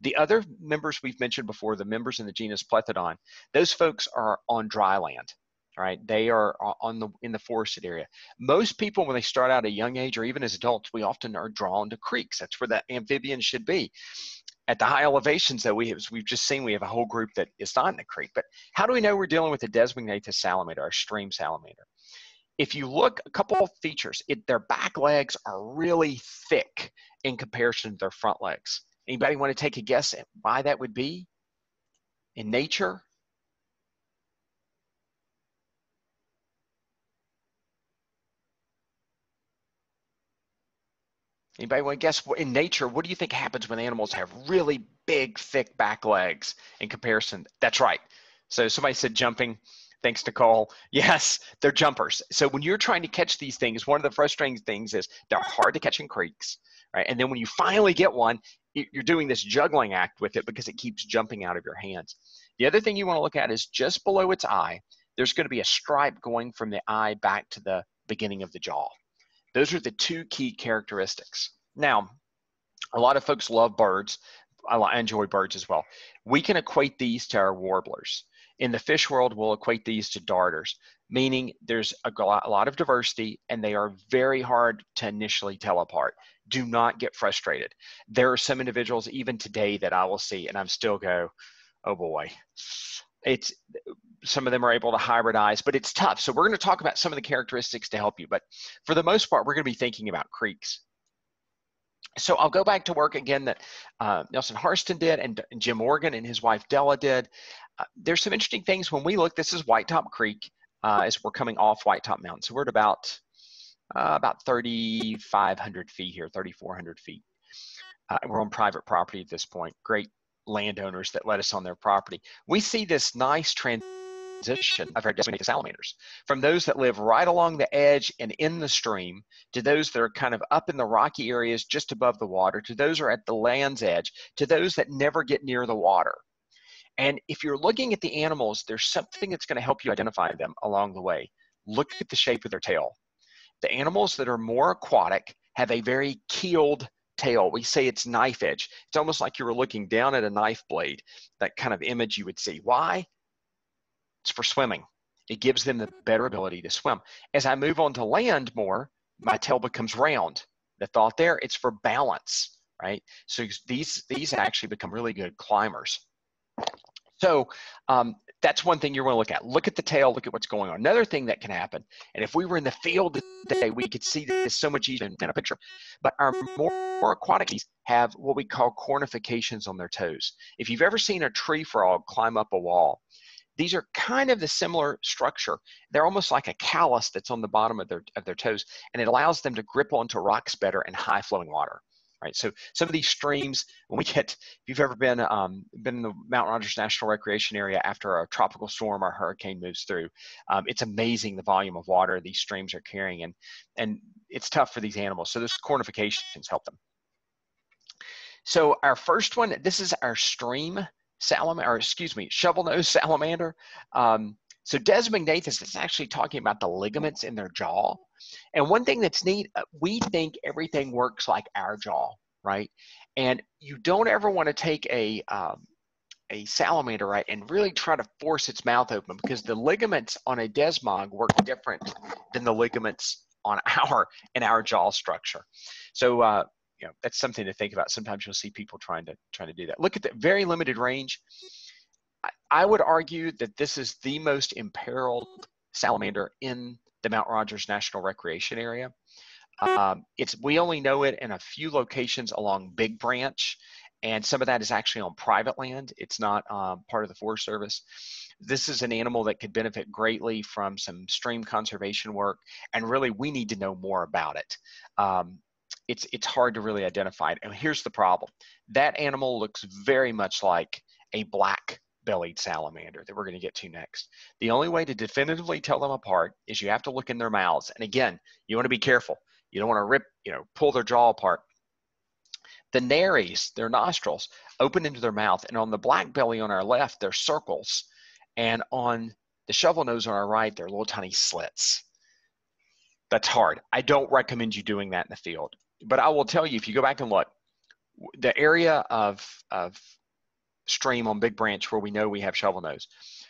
The other members we've mentioned before, the members in the genus Plethodon, those folks are on dry land right? They are on the in the forested area. Most people when they start out at a young age or even as adults we often are drawn to creeks. That's where the amphibian should be. At the high elevations that we have we've just seen we have a whole group that is not in the creek. But how do we know we're dealing with a desmognathus salamander our stream salamander? If you look a couple of features. It, their back legs are really thick in comparison to their front legs. Anybody want to take a guess at why that would be in nature Anybody want to guess in nature, what do you think happens when animals have really big, thick back legs in comparison? That's right. So somebody said jumping. Thanks, Nicole. [LAUGHS] Yes, they're jumpers. So when you're trying to catch these things, one of the frustrating things is they're hard to catch in creeks, right? And then when you finally get one, you're doing this juggling act with it because it keeps jumping out of your hands. The other thing you want to look at is just below its eye, there's going to be a stripe going from the eye back to the beginning of the jaw. Those are the two key characteristics. Now, a lot of folks love birds. I enjoy birds as well. We can equate these to our warblers. In the fish world, we'll equate these to darters, meaning there's a lot of diversity and they are very hard to initially tell apart. Do not get frustrated. There are some individuals even today that I will see and I'm still go, oh boy, it's some of them are able to hybridize, but it's tough. So we're going to talk about some of the characteristics to help you. But for the most part, we're going to be thinking about creeks. So I'll go back to work again that uh, Nelson Hairston did and, Jim Organ and his wife Della did. Uh, there's some interesting things when we look. This is White Top Creek uh, as we're coming off White Top Mountain. So we're at about uh, about 3,500 feet here, 3,400 feet. Uh, we're on private property at this point. Great landowners that let us on their property. We see this nice transition transition of our designated salamanders from those that live right along the edge and in the stream to those that are kind of up in the rocky areas just above the water to those are at the land's edge to those that never get near the water. And if you're looking at the animals, there's something that's going to help you identify them along the way. Look at the shape of their tail. The animals that are more aquatic have a very keeled tail. We say it's knife edge. It's almost like you were looking down at a knife blade, that kind of image you would see. Why? It's for swimming. It gives them the better ability to swim. As I move on to land more, my tail becomes round. The thought there, it's for balance, right? So these, these actually become really good climbers. So um, that's one thing you want to look at. Look at the tail, look at what's going on. Another thing that can happen, and if we were in the field today, we could see this so much easier in a picture, but our more, more aquatic have what we call cornifications on their toes. If you've ever seen a tree frog climb up a wall, these are kind of the similar structure. They're almost like a callus that's on the bottom of their, of their toes, and it allows them to grip onto rocks better in high flowing water. Right, so some of these streams, when we get, if you've ever been um, been in the Mount Rogers National Recreation Area after a tropical storm or hurricane moves through, um, it's amazing the volume of water these streams are carrying, and and it's tough for these animals. So those cornifications help them. So our first one, this is our stream salamander, or excuse me, shovel-nosed salamander. Um, so Desmognathus is actually talking about the ligaments in their jaw. And one thing that's neat, uh, we think everything works like our jaw, right? And you don't ever want to take a um, a salamander, right, and really try to force its mouth open because the ligaments on a desmog work different than the ligaments on [LAUGHS] our in our jaw structure. So uh, you know that's something to think about. Sometimes you'll see people trying to trying to do that. Look at the very limited range. I, would argue that this is the most imperiled salamander in the Mount Rogers National Recreation Area. Um, it's we only know it in a few locations along Big Branch, and some of that is actually on private land. It's not um, part of the Forest Service. This is an animal that could benefit greatly from some stream conservation work, and really we need to know more about it. Um, it's it's hard to really identify it. And here's the problem: that animal looks very much like a black bellied salamander that we're going to get to next. The only way to definitively tell them apart is you have to look in their mouths. And again, you want to be careful. You don't want to rip, you know, pull their jaw apart. The nares, their nostrils, open into their mouth. And on the black belly on our left, they're circles. And on the shovel nose on our right, they're little tiny slits. That's hard. I don't recommend you doing that in the field. But I will tell you, if you go back and look, the area of, of stream on Big Branch where we know we have shovel nose,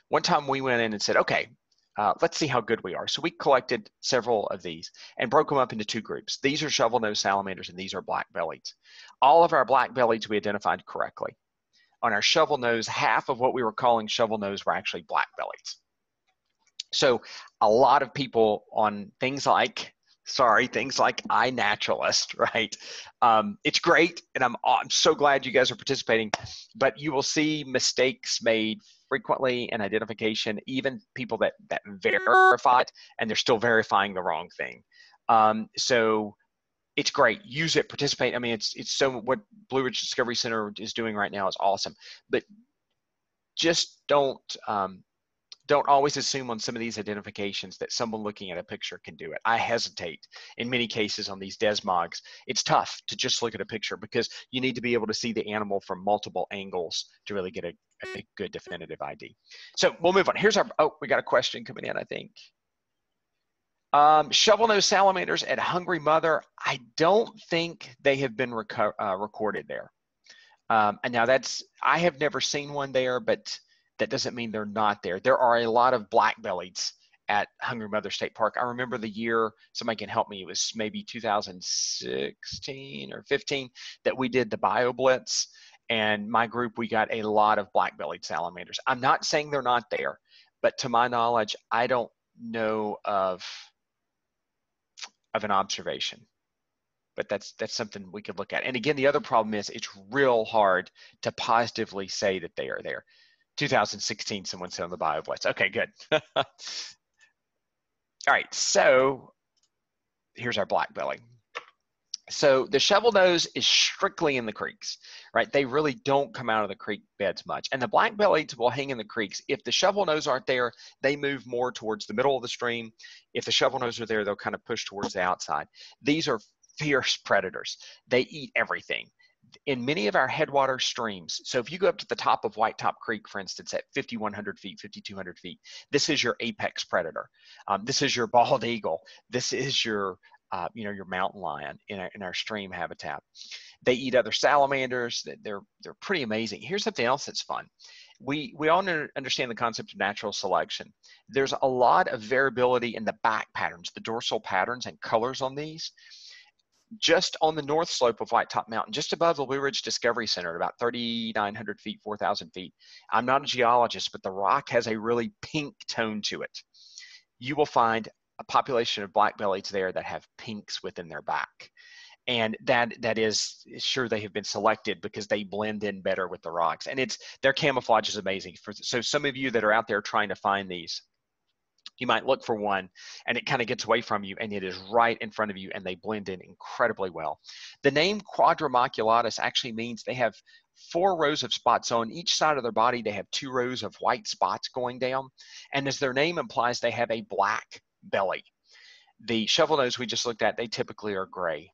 one time we went in and said, okay, uh, let's see how good we are. So we collected several of these and broke them up into two groups. These are shovel-nosed salamanders and these are black-bellieds. All of our black-bellieds we identified correctly. On our shovel nose, half of what we were calling shovel nose were actually black-bellieds. So a lot of people on things like sorry, things like iNaturalist, [LAUGHS] right? Um, it's great, and I'm I'm so glad you guys are participating. But you will see mistakes made frequently in identification, even people that that verify it and they're still verifying the wrong thing. Um, so it's great. Use it, participate. I mean, it's it's so what Blue Ridge Discovery Center is doing right now is awesome. But just don't um, don't always assume on some of these identifications that someone looking at a picture can do it. I hesitate in many cases on these desmogs. It's tough to just look at a picture because you need to be able to see the animal from multiple angles to really get a, a good definitive ID. So we'll move on. Here's our, oh, we got a question coming in, I think. Um, shovel-nosed salamanders at Hungry Mother, I don't think they have been uh, recorded there. Um, and now that's, I have never seen one there, but that doesn't mean they're not there. There are a lot of black bellies at Hungry Mother State Park. I remember the year, somebody can help me, it was maybe 2016 or 15 that we did the Bio Blitz. And my group, we got a lot of black bellied salamanders. I'm not saying they're not there, but to my knowledge, I don't know of, of an observation. But that's that's something we could look at. And again, the other problem is it's real hard to positively say that they are there. 2016, someone said on the bio blitz. Okay, good. [LAUGHS] All right, so here's our black belly. So the shovel nose is strictly in the creeks, right? They really don't come out of the creek beds much. And the black bellies will hang in the creeks. If the shovel nose aren't there, they move more towards the middle of the stream. If the shovel nose are there, they'll kind of push towards the outside. These are fierce predators. They eat everything in many of our headwater streams, so if you go up to the top of White Top Creek, for instance, at 5,100 feet, 5,200 feet, this is your apex predator. Um, this is your bald eagle. This is your uh, you know your mountain lion in our, in our stream habitat. They eat other salamanders. They're they're pretty amazing. Here's something else that's fun. We we all understand the concept of natural selection. There's a lot of variability in the back patterns, the dorsal patterns and colors on these just on the north slope of White Top Mountain, just above the Blue Ridge Discovery Center at about 3,900 feet, 4,000 feet. I'm not a geologist, but the rock has a really pink tone to it. You will find a population of black bellies there that have pinks within their back. And that that is sure they have been selected because they blend in better with the rocks. And it's their camouflage is amazing. For, so some of you that are out there trying to find these, you might look for one and it kind of gets away from you and it is right in front of you and they blend in incredibly well. The name quadrimaculatus actually means they have four rows of spots. So on each side of their body, they have two rows of white spots going down. And as their name implies, they have a black belly. The shovel nose we just looked at, they typically are gray.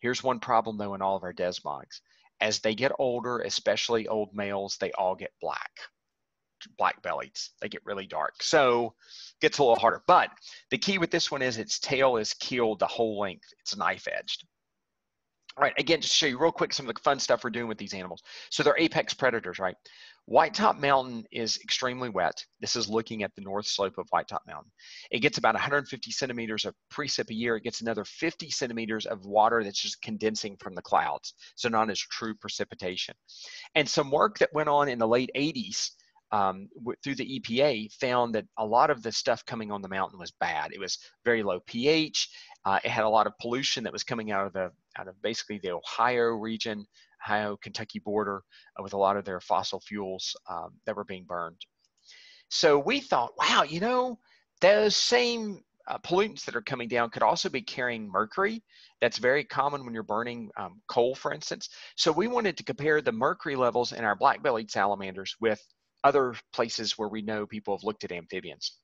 Here's one problem though in all of our desmogs. as they get older, especially old males, they all get black, black bellies. They get really dark. So gets a little harder. But the key with this one is its tail is keeled the whole length. It's knife edged. All right, again, just to show you real quick some of the fun stuff we're doing with these animals. So they're apex predators, right? White Top Mountain is extremely wet. This is looking at the north slope of White Top Mountain. It gets about 150 centimeters of precip a year. It gets another 50 centimeters of water that's just condensing from the clouds, so not as true precipitation. And some work that went on in the late 80s um, through the EPA found that a lot of the stuff coming on the mountain was bad. It was very low pH. Uh, it had a lot of pollution that was coming out of the out of basically the Ohio region, Ohio Kentucky border, uh, with a lot of their fossil fuels um, that were being burned. So we thought, wow, you know, those same uh, pollutants that are coming down could also be carrying mercury. That's very common when you're burning um, coal, for instance. So we wanted to compare the mercury levels in our black-bellied salamanders with other places where we know people have looked at amphibians.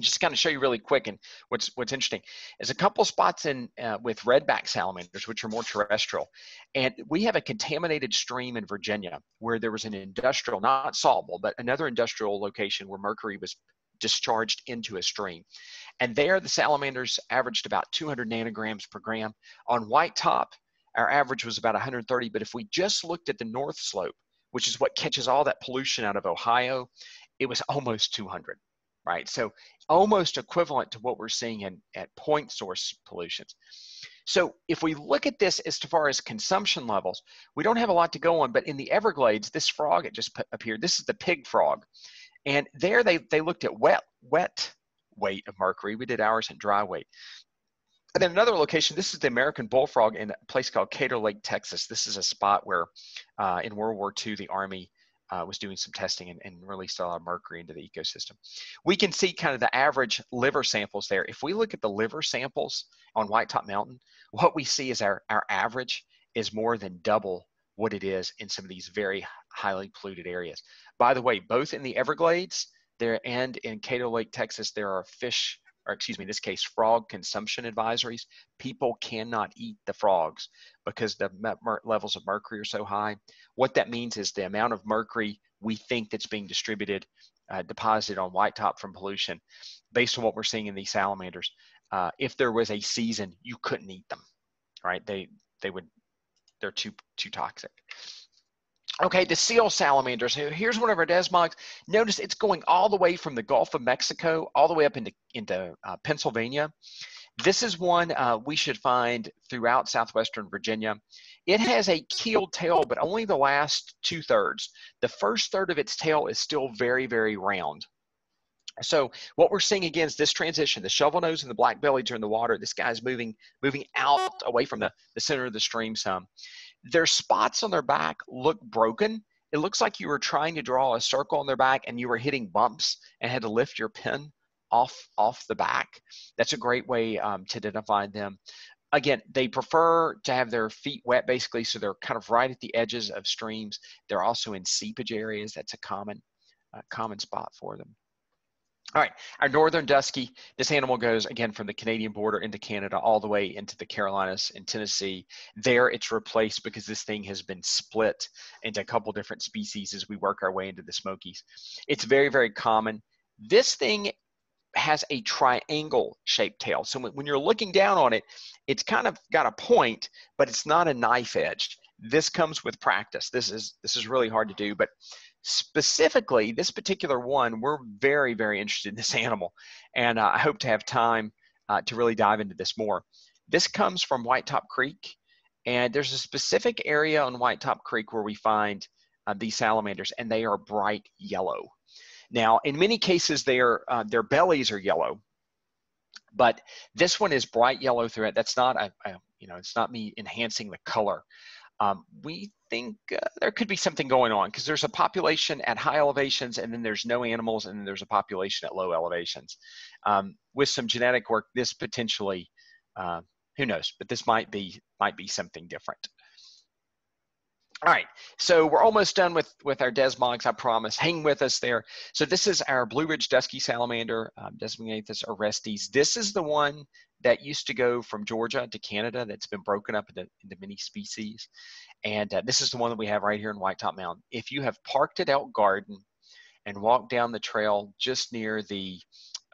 Just to kind of show you really quick and what's what's interesting is a couple spots in uh, with redback salamanders which are more terrestrial and we have a contaminated stream in virginia where there was an industrial not soluble but another industrial location where mercury was discharged into a stream. And there the salamanders averaged about 200 nanograms per gram. On white top our average was about 130 but if we just looked at the north slope which is what catches all that pollution out of ohio it was almost 200 right? So almost equivalent to what we're seeing in, at point source pollutions. So if we look at this as far as consumption levels, we don't have a lot to go on, but in the Everglades, this frog it just appeared, this is the pig frog. And there they, they looked at wet, wet weight of mercury. We did ours in dry weight. And then another location, this is the American bullfrog in a place called Caddo Lake, Texas. This is a spot where uh, in World War II, the Army uh, was doing some testing and, and released a lot of mercury into the ecosystem. We can see kind of the average liver samples there. If we look at the liver samples on White Top Mountain, what we see is our, our average is more than double what it is in some of these very highly polluted areas. By the way, both in the Everglades there and in Caddo Lake, Texas, there are fish or excuse me, in this case, frog consumption advisories. People cannot eat the frogs because the levels of mercury are so high. What that means is the amount of mercury we think that's being distributed, uh, deposited on white top from pollution, based on what we're seeing in these salamanders. Uh, if there was a season, you couldn't eat them, right? They they would they're too too toxic. Okay, the seal salamanders. Here's one of our desmogs. Notice it's going all the way from the Gulf of Mexico all the way up into, into uh, Pennsylvania. This is one uh, we should find throughout southwestern Virginia. It has a keeled tail, but only the last two thirds. The first third of its tail is still very, very round. So what we're seeing again is this transition. The shovel nose and the black bellies are in the water. This guy's moving moving out away from the, the center of the stream some. Their spots on their back look broken. It looks like you were trying to draw a circle on their back and you were hitting bumps and had to lift your pen off off the back. That's a great way um, to identify them. Again, they prefer to have their feet wet basically, so they're kind of right at the edges of streams. They're also in seepage areas. That's a common uh, common spot for them. All right, our northern dusky, this animal goes again from the Canadian border into Canada all the way into the Carolinas and Tennessee. There it's replaced because this thing has been split into a couple different species as we work our way into the Smokies. It's very, very common. This thing has a triangle shaped tail. So when you're looking down on it, it's kind of got a point, but it's not a knife edge. This comes with practice. This is this is really hard to do, but specifically this particular one we're very very interested in this [LAUGHS] animal and uh, i hope to have time uh, to really dive into this more. This comes from white top creek and there's a specific area on white top creek where we find uh, these salamanders and they are bright yellow. Now in many cases they are, uh, their bellies are yellow but this one is bright yellow throughout. That's not a, a you know it's not me enhancing the color um, we think uh, there could be something going on because there's a population at high elevations and then there's no animals and then there's a population at low elevations. Um, with some genetic work, this potentially, uh, who knows, but this might be might be something different. All right, so we're almost done with, with our desmogs, I promise. Hang with us there. So this is our Blue Ridge Dusky Salamander, um, Desmognathus orestes. This is the one that used to go from Georgia to Canada that's been broken up into, into many species. And uh, this is the one that we have right here in White Top Mountain. If you have parked at Elk Garden and walked down the trail just near the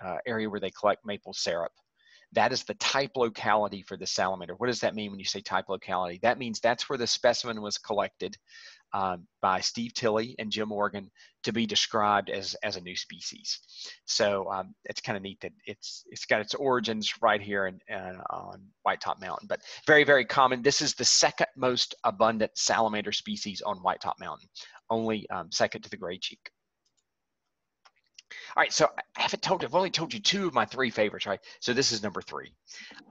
uh, area where they collect maple syrup, that is the type locality for the salamander. What does that mean when you say type locality? That means that's where the specimen was collected um, by Steve Tilley and Jim Organ to be described as, as a new species. So um, it's kind of neat that it's it's got its origins right here in, uh, on White Top Mountain, but very, very common. This is the second most abundant salamander species on White Top Mountain, only um, second to the gray cheek. All right, so I haven't told you, I've only told you two of my three favorites, right? So this is number three.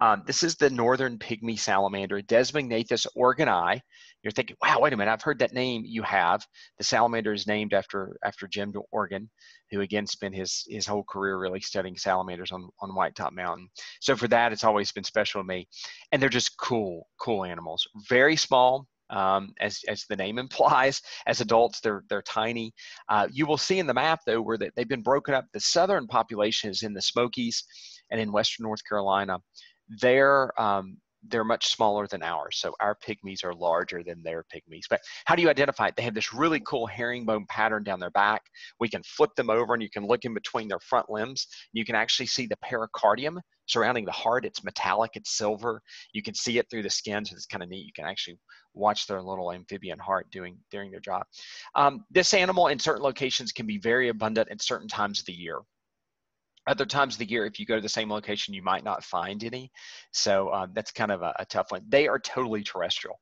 Um, this is the northern pygmy salamander, Desmognathus organi. You're thinking, wow, wait a minute, I've heard that name. You have. The salamander is named after after Jim Organ, who again spent his his whole career really studying salamanders on, on White Top Mountain. So for that, it's always been special to me. And they're just cool, cool animals. Very small, um, as, as the name [LAUGHS] implies. As adults, they're, they're tiny. Uh, you will see in the map, though, where they, they've been broken up. The southern population is in the Smokies and in western North Carolina. They're, um, they're much smaller than ours. So our pygmies are larger than their pygmies. But how do you identify it? They have this really cool herringbone pattern down their back. We can flip them over and you can look in between their front limbs. You can actually see the pericardium surrounding the heart. It's metallic, it's silver. You can see it through the skin, so it's kind of neat. You can actually watch their little amphibian heart doing doing their job. Um, this animal in certain locations can be very abundant at certain times of the year. Other times of the year, if you go to the same location, you might not find any. So uh, that's kind of a, a, tough one. They are totally terrestrial.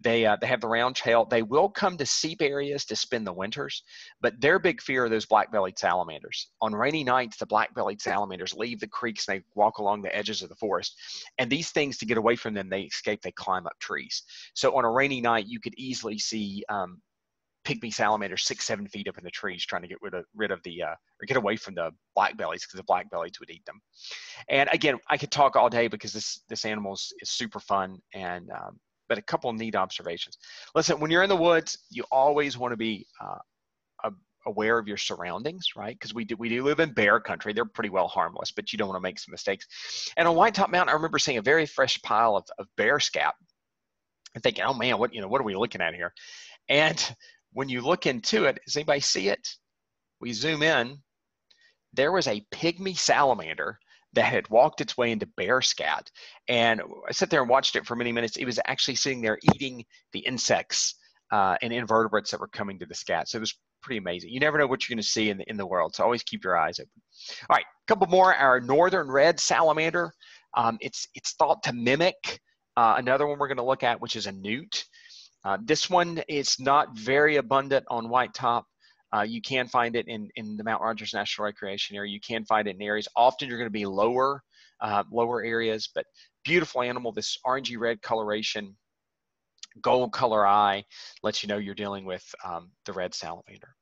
They, uh, they have the round tail. They will come to seep areas to spend the winters, but their big fear are those black-bellied salamanders. On rainy nights, the black-bellied salamanders leave the creeks and they walk along the edges of the forest. And these things, to get away from them, they escape, they climb up trees. So on a rainy night, you could easily see um, pygmy salamanders six, seven feet up in the trees trying to get rid of, rid of the, uh, or get away from the black bellies because the black bellies would eat them. And again, I could talk all day because this, this animal is, is super fun and, um, but a couple neat observations. Listen, when you're in the woods, you always want to be uh, aware of your surroundings, right? Because we do we do live in bear country. They're pretty well harmless, but you don't want to make some mistakes. And on White Top Mountain, I remember seeing a very fresh pile of, of bear scap and thinking, oh man, what you know, what are we looking at here? And when you look into it, does anybody see it? We zoom in. There was a pygmy salamander that had walked its way into bear scat. And I sat there and watched it for many minutes. It was actually sitting there eating the insects uh, and invertebrates that were coming to the scat. So it was pretty amazing. You never know what you're going to see in the, in the world. So always keep your eyes open. All right, a couple more. Our northern red salamander. Um, it's, it's thought to mimic uh, another one we're going to look at, which is a newt. Uh, this one is not very abundant on white top. Uh, you can find it in, in the Mount Rogers National Recreation Area. You can find it in areas. Often you're going to be lower, uh, lower areas, but beautiful animal. This orangey red coloration, gold color eye lets you know you're dealing with um, the red salamander.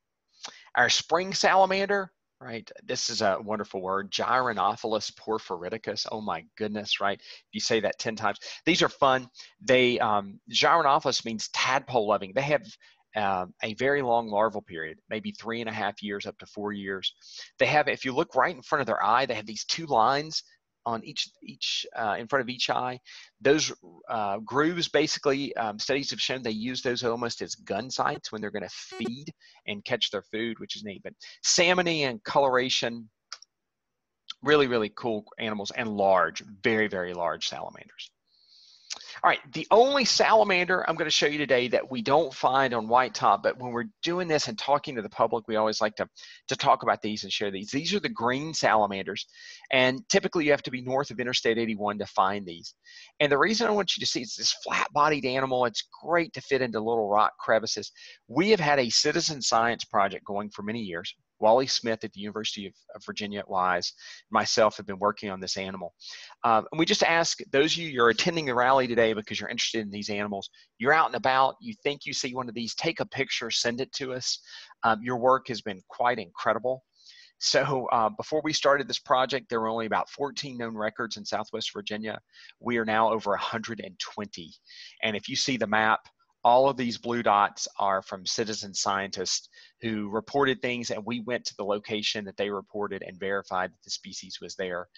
Our spring salamander, right? This is a wonderful word, Gyrinophilus porphyriticus. Oh my goodness, right? If you say that 10 times. These are fun. They, um, Gyrinophilus means tadpole loving. They have um, a very long larval period, maybe three and a half years up to four years. They have, if you look right in front of their eye, they have these two lines on each each uh, in front of each eye. Those uh, grooves, basically, um, studies have shown they use those almost as gun sights when they're going to feed and catch their food, which is neat. But salmony and coloration, really, really cool animals and large, very, very large salamanders. All right, the only salamander I'm going to show you today that we don't find on white top, but when we're doing this and talking to the public, we always like to, to talk about these and share these. These are the green salamanders, and typically you have to be north of Interstate 81 to find these. And the reason I want you to see it's this flat-bodied animal. It's great to fit into little rock crevices. We have had a citizen science project going for many years. Wally Smith at the University of, of Virginia at Wise, myself have been working on this animal. Um, and we just ask those of you you're attending the rally today because you're interested in these animals, you're out and about, you think you see one of these, take a picture, send it to us. Um, your work has been quite incredible. So uh, before we started this project, there were only about 14 known records in Southwest Virginia. We are now over 120. And if you see the map, all of these blue dots are from citizen scientists who reported things and we went to the location that they reported and verified that the species was there.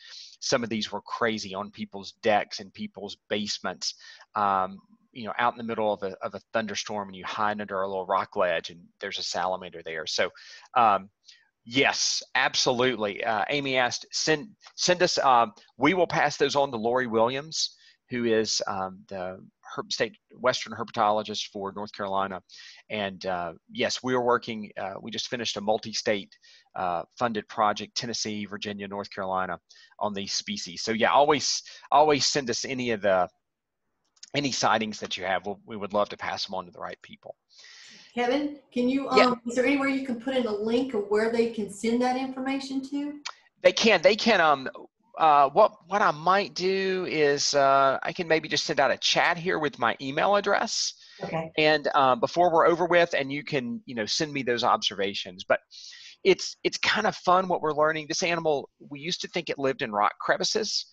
Some of these were crazy on people's decks and people's basements. Um, you know, out in the middle of a, of a thunderstorm and you hide under a little rock ledge and there's a salamander there. So, um, yes, absolutely. Uh, Amy asked, send, send us, um, we will pass those on to Lori Williams, who is um, the herb state western herpetologist for North Carolina. And uh, yes, we are working. Uh, we just finished a multi-state uh, funded project, Tennessee, Virginia, North Carolina, on these species. So yeah, always always send us any of the any sightings that you have. We'll, we would love to pass them on to the right people. Kevin, can you? Um, yeah. Is there anywhere you can put in a link of where they can send that information to? They can. They can. Um, uh, what what I might do is uh, I can maybe just send out a chat here with my email address. Okay. And uh, before we're over with, and you can you know send me those observations. But it's it's kind of fun what we're learning. This animal we used to think it lived in rock crevices,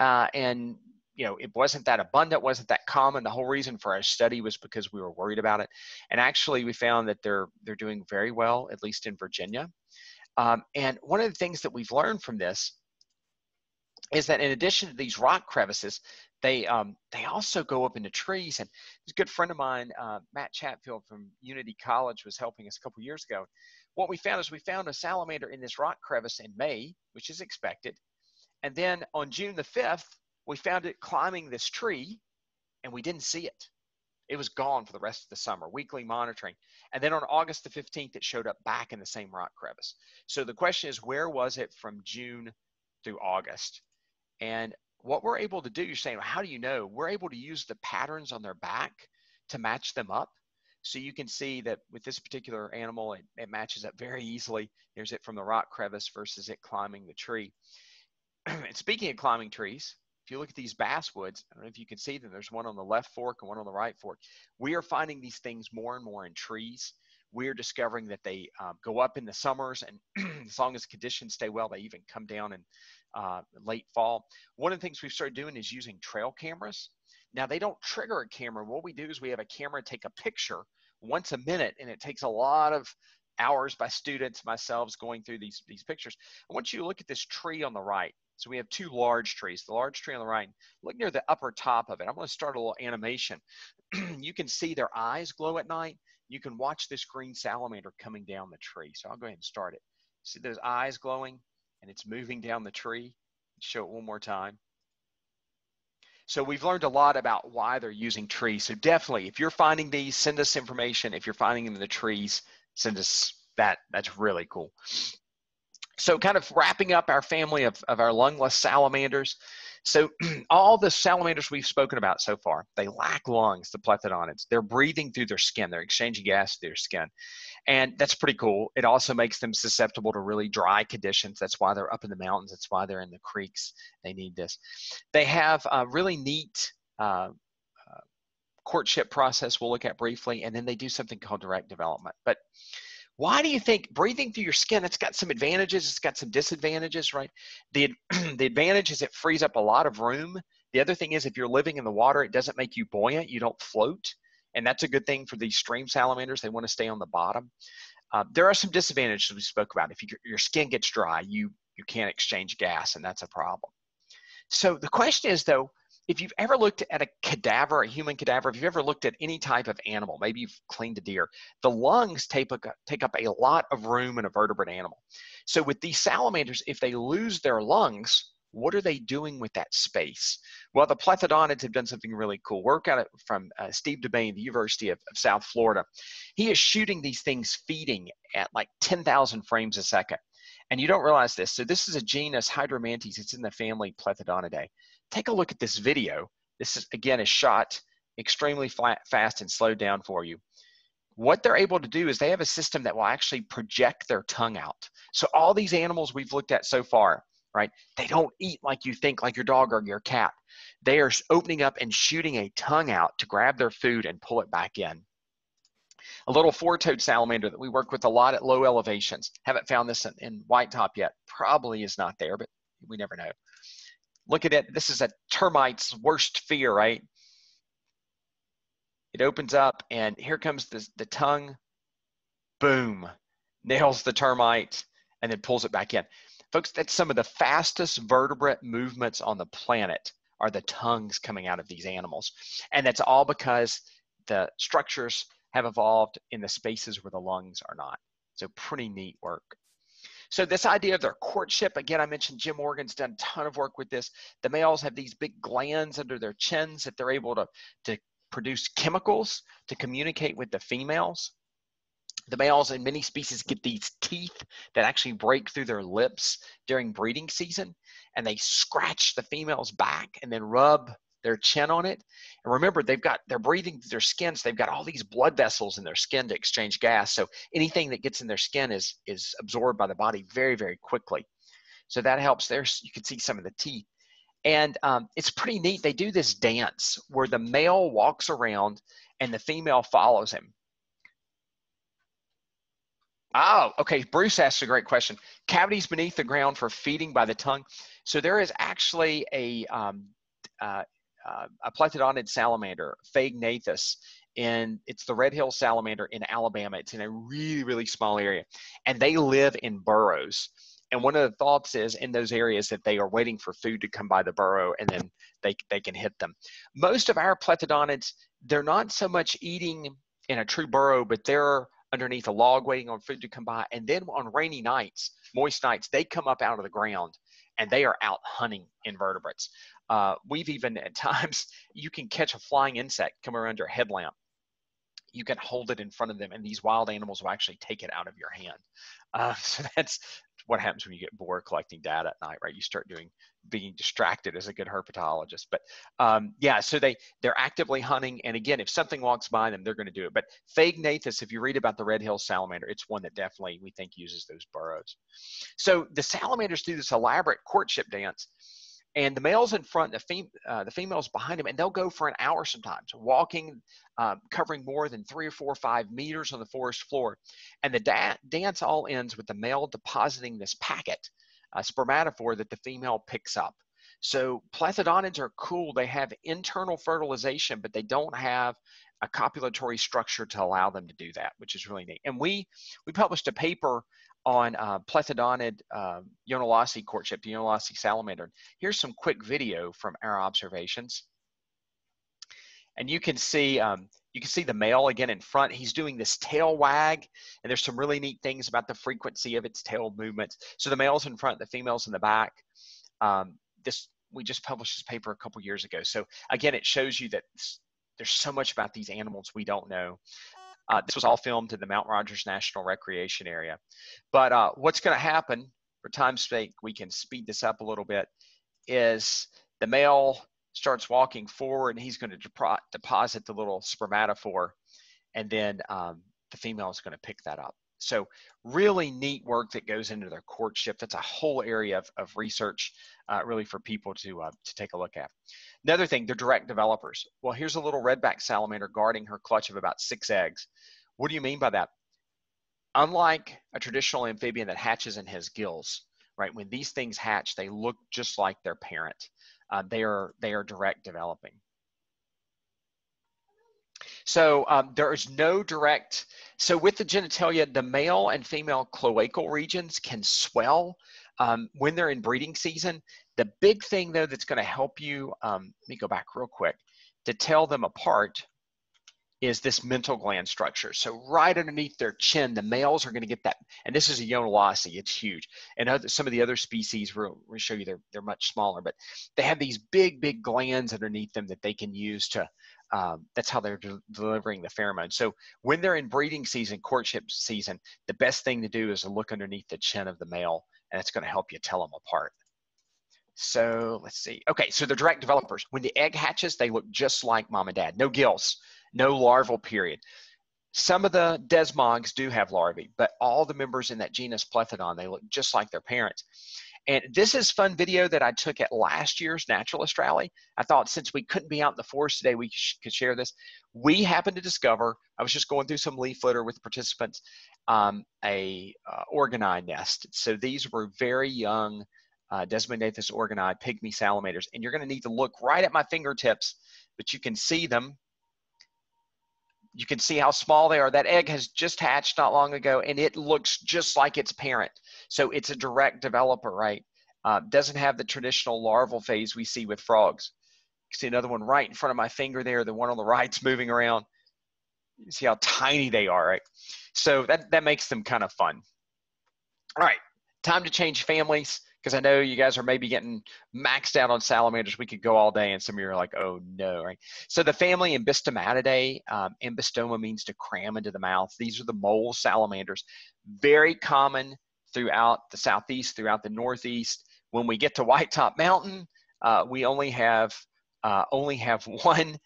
uh, and you know it wasn't that abundant, wasn't that common. The whole reason for our study was because we were worried about it. And actually, we found that they're they're doing very well, at least in Virginia. Um, and one of the things that we've learned from this is that in addition to these rock crevices, they um, they also go up into trees. And a good friend of mine, uh, Matt Chatfield from Unity College, was helping us a couple years ago. What we found is we found a salamander in this rock crevice in May, which is expected. And then on June the 5th, we found it climbing this tree and we didn't see it. It was gone for the rest of the summer, weekly monitoring. And then on August the 15th, it showed up back in the same rock crevice. So the question is, where was it from June through August? And what we're able to do, you're saying, how do you know? We're able to use the patterns on their back to match them up. So you can see that with this particular animal, it, it matches up very easily. There's it from the rock crevice versus it climbing the tree. [CLEARS THROAT] and speaking of climbing trees, if you look at these basswoods, I don't know if you can see them, there's one on the left fork and one on the right fork. We are finding these things more and more in trees. We're discovering that they um, go up in the summers, and [CLEARS THROAT] as long as conditions stay well, they even come down and uh, late fall. One of the things we've started doing is using trail cameras. Now they don't trigger a camera. What we do is we have a camera take a picture once a minute, and it takes a lot of hours by students, myself, going through these these pictures. I want you to look at this tree on the right. So we have two large trees. The large tree on the right, look near the upper top of it. I'm going to start a little animation. [CLEARS THROAT] you can see their eyes glow at night. You can watch this green salamander coming down the tree. So I'll go ahead and start it. See those eyes glowing? And it's moving down the tree. Show it one more time. So we've learned a lot about why they're using trees. So definitely, if you're finding these, send us information. If you're finding them in the trees, send us that. That's really cool. So kind of wrapping up our family of, of our lungless salamanders. So [CLEARS THROAT] all the salamanders we've spoken about so far, they lack lungs, the plethodontids. They're breathing through their skin. They're exchanging gas through their skin. And that's pretty cool. It also makes them susceptible to really dry conditions. That's why they're up in the mountains. That's why they're in the creeks. They need this. They have a really neat uh, uh, courtship process we'll look at briefly, and then they do something called direct development. But why do you think breathing through your skin it's got some advantages it's got some disadvantages right the [CLEARS THROAT] the advantage is it frees up a lot of room the other thing is if you're living in the water it doesn't make you buoyant you don't float and that's a good thing for these stream salamanders. They want to stay on the bottom. Uh, there are some disadvantages we spoke about. If you, your skin gets dry, you you can't exchange gas, and that's a problem. So the question is, though, if you've ever looked at a cadaver, a human cadaver, if you've ever looked at any type of animal, maybe you've cleaned a deer, the lungs take, a, take up a lot of room in a vertebrate animal. So with these salamanders, if they lose their lungs, what are they doing with that space? Well, the plethodontids have done something really cool. Work out from uh, Steve Deban, the University of, of South Florida. He is shooting these things feeding at like 10,000 frames a second. And you don't realize this. So this is a genus Hydromantes. It's in the family Plethodontidae. Take a look at this video. This is again is shot extremely flat, fast and slowed down for you. What they're able to do is they have a system that will actually project their tongue out. So all these animals we've looked at so far, right? They don't eat like you think, like your dog or your cat. They are opening up and shooting a tongue out to grab their food and pull it back in. A little four-toed salamander that we work with a lot at low elevations. Haven't found this in, in white top yet. Probably is not there, but we never know. Look at it. This is a termite's worst fear, right? it opens up and here comes the, the tongue, boom, nails the termite and then pulls it back in. Folks, that's some of the fastest vertebrate movements on the planet are the tongues coming out of these animals. And that's all because the structures have evolved in the spaces where the lungs are not. So pretty neat work. So this idea of their courtship, again, I mentioned Jim Organ's done a ton of work with this. The males have these big glands under their chins that they're able to, to produce chemicals to communicate with the females. The males in many species get these teeth that actually break through their lips during breeding season, and they scratch the female's back and then rub their chin on it. And remember, they've got they're breathing through their skin, so they've got all these blood vessels in their skin to exchange gas. So anything that gets in their skin is is absorbed by the body very very quickly. So that helps. There you can see some of the teeth, and um, it's pretty neat. They do this dance where the male walks around and the female follows him. Oh, okay. Bruce asked a great question. Cavities beneath the ground for feeding by the tongue. So there is actually a um, uh, uh, a plethodonid salamander, Phaeognathus, and it's the Red Hill salamander in Alabama. It's in a really, really small area, and they live in burrows. And one of the thoughts is in those areas that they are waiting for food to come by the burrow, and then they they can hit them. Most of our plethodontids, they're not so much eating in a true burrow, but they're underneath a log waiting on food to come by. And then on rainy nights, moist nights, they come up out of the ground and they are out hunting invertebrates. Uh, we've even at times, [LAUGHS] you can catch a flying insect come around your headlamp. You can hold it in front of them, and these wild animals will actually take it out of your hand. Uh, [LAUGHS] so that's what happens when you get bored collecting data at night, right? You start doing being distracted as a good herpetologist. But um, yeah, so they they're actively hunting, and again, if something walks by them, they're going to do it. But Phaeognathus, if you read about the Red Hill salamander, it's one that definitely we think uses those burrows. So the salamanders do this elaborate courtship dance and the male's in front, the, fem- uh, the female's behind him, and they'll go for an hour sometimes, walking, uh, covering more than three or four or five meters on the forest floor. And the da- dance all ends with the male depositing this packet, a spermatophore that the female picks up. So plethodonids are cool. They have internal fertilization, but they don't have a copulatory structure to allow them to do that, which is really neat. And we we published a paper on uh, plethodonid uh, courtship, the Yonahlossee salamander. Here's some quick video from our observations. And you can see um, you can see the male again in front. He's doing this tail wag, and there's some really neat things about the frequency of its tail movements. So the male's in front, the female's in the back. Um, this we just published this paper a couple years ago. So again, it shows you that there's so much about these animals we don't know. Uh, this was all filmed in the Mount Rogers National Recreation Area. But uh, what's going to happen, for time's sake, we can speed this up a little bit, is the male starts walking forward and he's going to dep- deposit the little spermatophore, and then um, the female is going to pick that up. So really neat work that goes into their courtship. That's a whole area of, of research uh, really for people to, uh, to take a look at. Another thing, they're direct developers. Well, here's a little redback salamander guarding her clutch of about six eggs. What do you mean by that? Unlike a traditional amphibian that hatches and has gills, right? When these things hatch, they look just like their parent. Uh, they are they are direct developing. So um, there is no direct. So with the genitalia, the male and female cloacal regions can swell um, when they're in breeding season. The big thing though that's going to help you, um, let me go back real quick, to tell them apart is this mental gland structure. So right underneath their chin, the males are going to get that, and this is a Yonahlossee, it's huge. And other, some of the other species, we'll, we'll show you, they're, they're much smaller, but they have these big, big glands underneath them that they can use to, um, that's how they're de delivering the pheromone. So when they're in breeding season, courtship season, the best thing to do is to look underneath the chin of the male, and it's going to help you tell them apart. So let's see. Okay, so they're direct developers. When the egg hatches, they look just like mom and dad. No gills, no larval period. Some of the desmogs do have larvae, but all the members in that genus Plethodon, they look just like their parents. And this is fun video that I took at last year's Naturalist Rally. I thought since we couldn't be out in the forest today, we could share this. We happened to discover, I was just going through some leaf litter with participants, um, a uh, organi nest. So these were very young uh, Desmognathus organi pygmy salamanders. And you're gonna need to look right at my fingertips, but you can see them you can see how small they are. That egg has just hatched not long ago, and it looks just like its parent. So it's a direct developer, right? Uh, doesn't have the traditional larval phase we see with frogs. See another one right in front of my finger there. The one on the right's [LAUGHS] moving around. You see how tiny they are, right? So that, that makes them kind of fun. All right, time to change families because I know you guys are maybe getting maxed out on salamanders. We could go all day, and some of you are like, "Oh no!" Right? So the family Ambystomatidae, um, means to cram into the mouth. These are the mole salamanders, very common throughout the southeast, throughout the northeast. When we get to White Top Mountain, uh, we only have uh, only have [LAUGHS] one,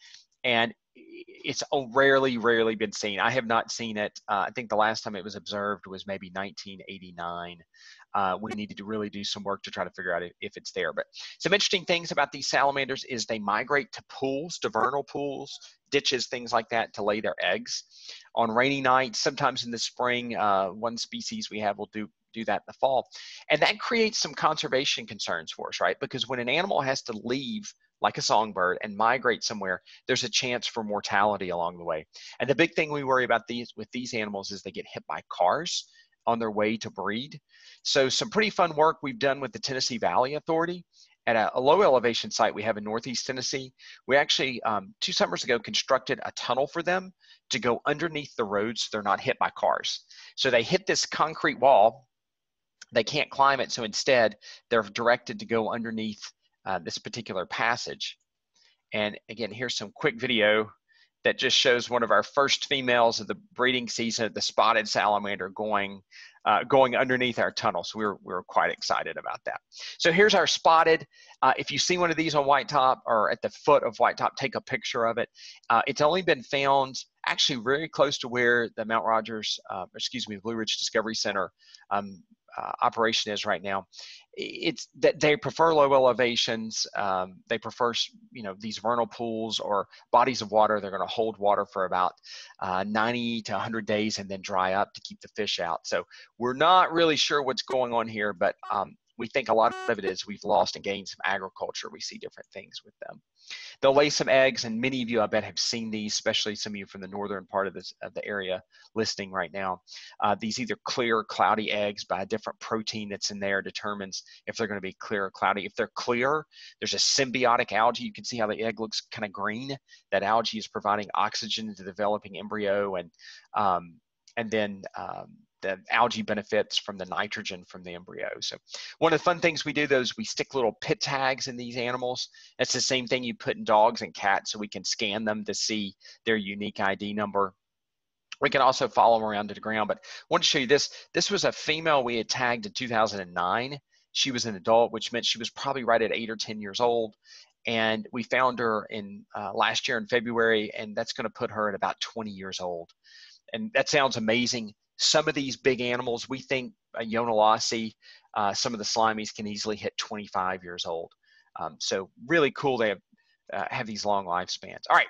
and it's rarely, rarely been seen. I have not seen it. Uh, I think the last time it was observed was maybe 1989 uh, we needed to really do some work to try to figure out if, if, it's there. But some interesting things about these salamanders is they migrate to pools, to vernal pools, ditches, things like that to lay their eggs. On rainy nights, sometimes in the spring, uh, one species we have will do do that in the fall. And that creates some conservation concerns for us, right? Because when an animal has to leave like a songbird and migrate somewhere, there's a chance for mortality along the way. And the big thing we worry about these with these animals is they get hit by cars on their way to breed. So some pretty fun work we've done with the Tennessee Valley Authority at a, low elevation site we have in Northeast Tennessee. We actually, um, two summers ago, constructed a tunnel for them to go underneath the roads so they're not hit by cars. So they hit this concrete wall. They can't climb it, so instead they're directed to go underneath uh, this particular passage. And again, here's some quick video that just shows one of our first females of the breeding season, of the spotted salamander going uh, going underneath our tunnel. So we were, we were quite excited about that. So here's our spotted. Uh, if you see one of these on White Top or at the foot of White Top, take a picture of it. Uh, it's only been found actually very close to where the Mount Rogers, uh, excuse me, Blue Ridge Discovery Center um, uh, operation is right now it's that they prefer low elevations um, they prefer you know these vernal pools or bodies of water they're going to hold water for about uh, 90 to 100 days and then dry up to keep the fish out. So we're not really sure what's going on here but um, we think a lot of it is we've lost and gained some agriculture we see different things with them They'll lay some eggs, and many of you, I bet, have seen these, especially some of you from the northern part of, this, of the area listening right now. Uh, these either clear or cloudy eggs by a different protein that's in there determines if they're going to be clear or cloudy. If they're clear, there's a symbiotic algae. You can see how the egg looks kind of green. That algae is providing oxygen to the developing embryo, and um, and then um, the algae benefits from the nitrogen from the embryo. So one of the fun things we do though is we stick little pit tags in these animals. It's the same thing you put in dogs and cats so we can scan them to see their unique ID number. We can also follow them around to the ground, but I want to show you this. This was a female we had tagged in 2009. She was an adult, which meant she was probably right at eight or 10 years old. And we found her in uh, last year in February, and that's going to put her at about 20 years old. And that sounds amazing some of these big animals, we think a Yonah uh, some of the slimies can easily hit 25 years old. Um, so really cool they have, uh, have these long lifespans. All right,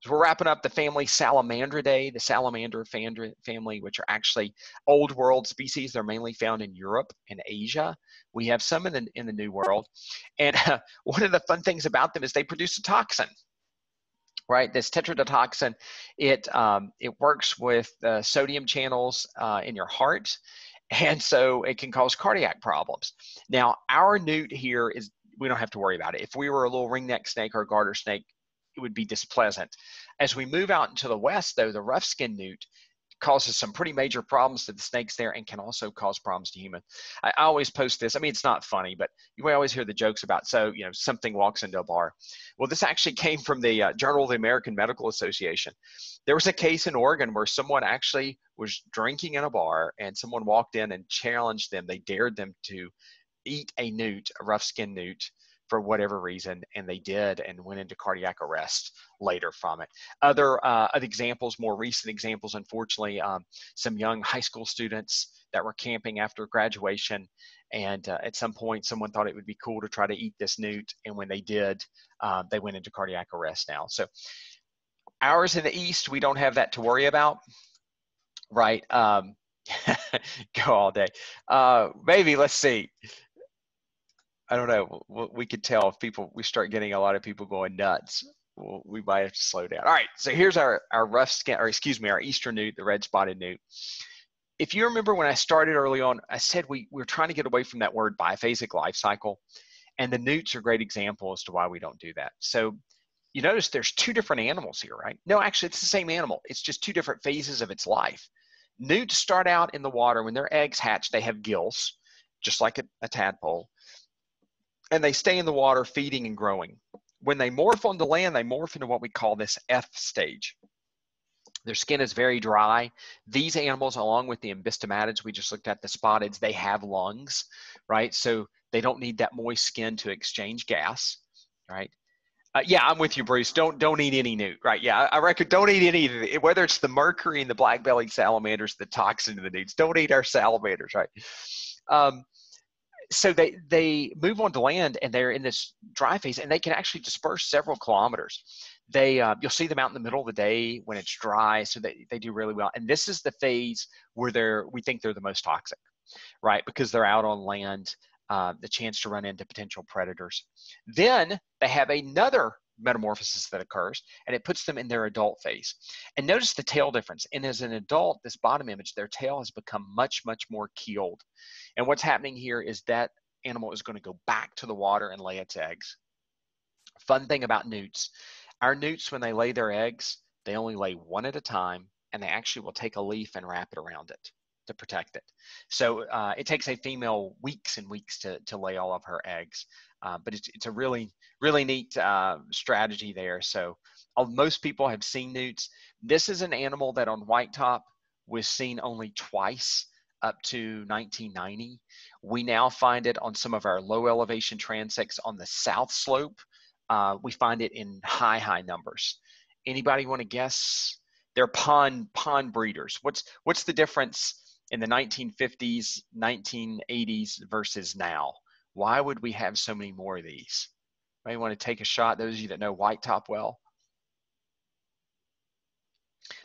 so we're wrapping up the family Salamandridae, the salamander family, which are actually old world species. They're mainly found in Europe and Asia. We have some in the, in the New World. And uh, [LAUGHS] one of the fun things about them is they produce a toxin right? This tetrodotoxin, it um, it works with the sodium channels uh, in your heart, and so it can cause cardiac problems. Now, our newt here is we don't have to worry about it. If we were a little ringneck snake or a garter snake, it would be displeasant. As we move out into the west, though, the rough skin newt causes some pretty major problems to the snakes there and can also cause problems to humans. I, always post this. I mean, it's not funny, but you may always hear the jokes about, so, you know, something walks into a bar. Well, this actually [LAUGHS] came from the uh, Journal of the American Medical Association. There was a case in Oregon where someone actually was drinking in a bar and someone walked in and challenged them. They dared them to eat a newt, a rough skin newt, for whatever reason, and they did and went into cardiac arrest later from it. Other, uh, other examples, more recent examples, unfortunately, um, some young high school students that were camping after graduation, and uh, at some point, someone thought it would be cool to try to eat this newt, and when they did, uh, they went into cardiac arrest now. So ours in the east, we don't have that to worry about, right? Um, [LAUGHS] go all day. Uh, maybe let's see. I don't know. We could tell if people we start getting a lot of people going nuts we'll, might have to slow down. All right, so here's our, our rough skin, or excuse me, our eastern newt, the red spotted newt. If you remember when I started early on, I said we, we we're trying to get away from that word biphasic life cycle. And the newts are great example as to why we don't do that. So you notice there's two different animals here, right? No, actually, it's the same animal. It's just two different phases of its life. Newts start out in the water. When their eggs hatch, they have gills, just like a, a tadpole. And they stay in the water feeding and growing. When they morph onto land, they morph into what we call this eft stage. Their skin is very dry. These animals, along with the ambystomatids we just looked at, the spotteds, they have lungs, right? So they don't need that moist skin to exchange gas, right? Uh, yeah, I'm with you, Bruce. Don't don't eat any newt, right? Yeah, I, reckon don't eat any. Of it, whether it's the mercury in the black-bellied salamanders, the toxin in the newts, don't eat our salamanders, right? Um, so they they move on to land and they're in this dry phase and they can actually disperse several kilometers. They uh, you'll see them out in the middle of the day when it's dry so they, they do really well. And this is the phase where they're we think they're the most toxic right? Because they're out on land uh, the chance to run into potential predators. Then they have another metamorphosis that occurs and it puts them in their adult phase. And notice the tail difference. And as an adult this bottom image their tail has become much much more keeled. And what's happening here is that animal is going to go back to the water and lay its eggs. Fun thing about newts. Our newts when they lay their eggs they only lay one at a time and they actually will take a leaf and wrap it around it to protect it. So uh, it takes a female weeks and weeks to, to lay all of her eggs. Uh, but it's, it's a really, really neat uh, strategy there. So uh, most people have seen newts. This is an animal that on White Top was seen only twice up to 1990. We now find it on some of our low elevation transects on the south slope. Uh, we find it in high, high numbers. Anybody want to guess? They're pond pond breeders. What's what's the difference in the 1950s, 1980s versus now? Why would we have so many more of these? May want to take a shot, those of you that know White Top well.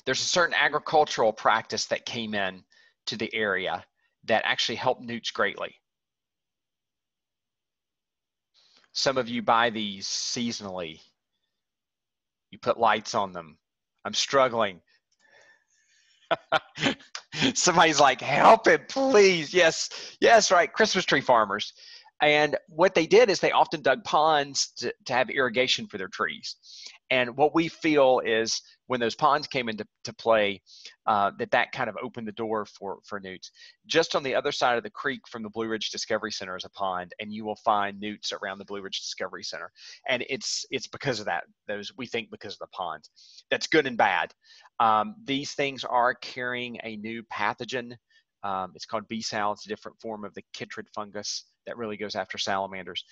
There's a certain agricultural practice that came in to the area that actually helped newts greatly. Some of you buy these seasonally. You put lights on them. I'm struggling. [LAUGHS] Somebody's like, help it, please. Yes, yes, right. Christmas tree farmers. And what they did is they often dug ponds to, to have irrigation for their trees. And what we feel is when those ponds came into to play, uh, that that kind of opened the door for for newts. Just on the other side of the creek from the Blue Ridge Discovery Center is a pond, and you will find newts around the Blue Ridge Discovery Center. And it's it's because of that. Those we think because of the ponds. That's good and bad. Um, these things are carrying a new pathogen. Um, it's called BSAL. It's a different form of the chytrid fungus that really goes after salamanders.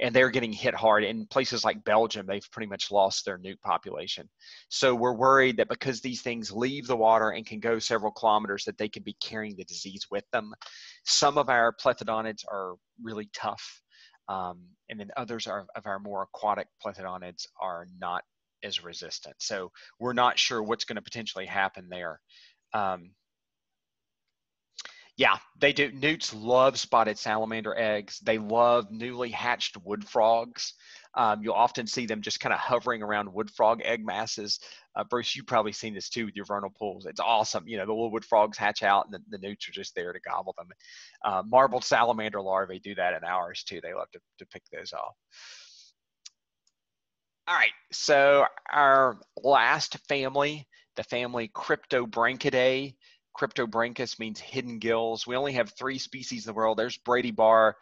And they're getting hit hard. In places like Belgium, they've pretty much lost their newt population. So we're worried that because these things leave the water and can go several kilometers, that they could be carrying the disease with them. Some of our plethodontids are really tough. Um, and then others are, of our more aquatic plethodontids are not as resistant. So we're not sure what's going to potentially happen there. Um, yeah, they do. Newts love spotted salamander eggs. They love newly hatched wood frogs. Um, you'll often see them just kind of hovering around wood frog egg masses. Uh, Bruce, you've probably seen this too with your vernal pools. It's awesome. You know, the little wood frogs hatch out and the, the newts are just there to gobble them. Uh, marbled salamander larvae do that in ours too. They love to, to pick those off. All right, so our last family, the family Cryptobranchidae. Cryptobranchus means hidden gills. We only have three species in the world. There's Brady Barr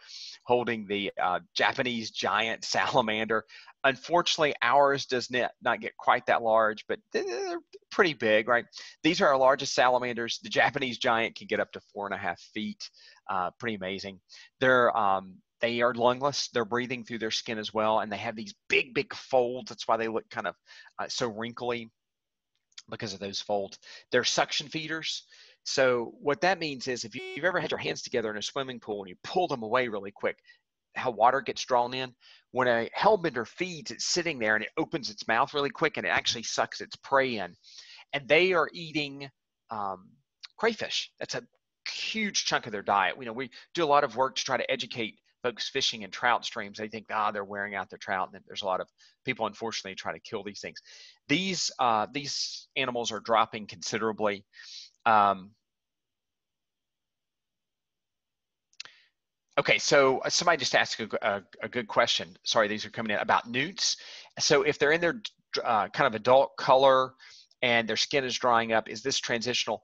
holding the uh, Japanese giant [LAUGHS] salamander. Unfortunately, ours does not, not get quite that large, but they're pretty big, right? These are our largest salamanders. The Japanese giant can get up to four and a half feet. Uh, pretty amazing. They're um, they are lungless. They're breathing through their skin as well, and they have these big, big folds. That's why they look kind of uh, so wrinkly because of those folds. They're suction feeders. So what that means is if you've ever had your hands together in a swimming pool and you pull them away really quick, how water gets drawn in. When a hellbender feeds, it's sitting there and it opens its mouth really quick and it actually sucks its prey in. And they are eating um, crayfish. That's a huge chunk of their diet. You know, we do a lot of work to try to educate folks fishing in trout streams, they think, ah, they're wearing out their trout. And there's a lot of people, unfortunately, try to kill these things. These, uh, these animals are dropping considerably. Um, Okay, so uh, somebody just asked a, a, a, good question. Sorry, these are coming in about newts. So if they're in their uh, kind of adult color and their skin is drying up, is this transitional?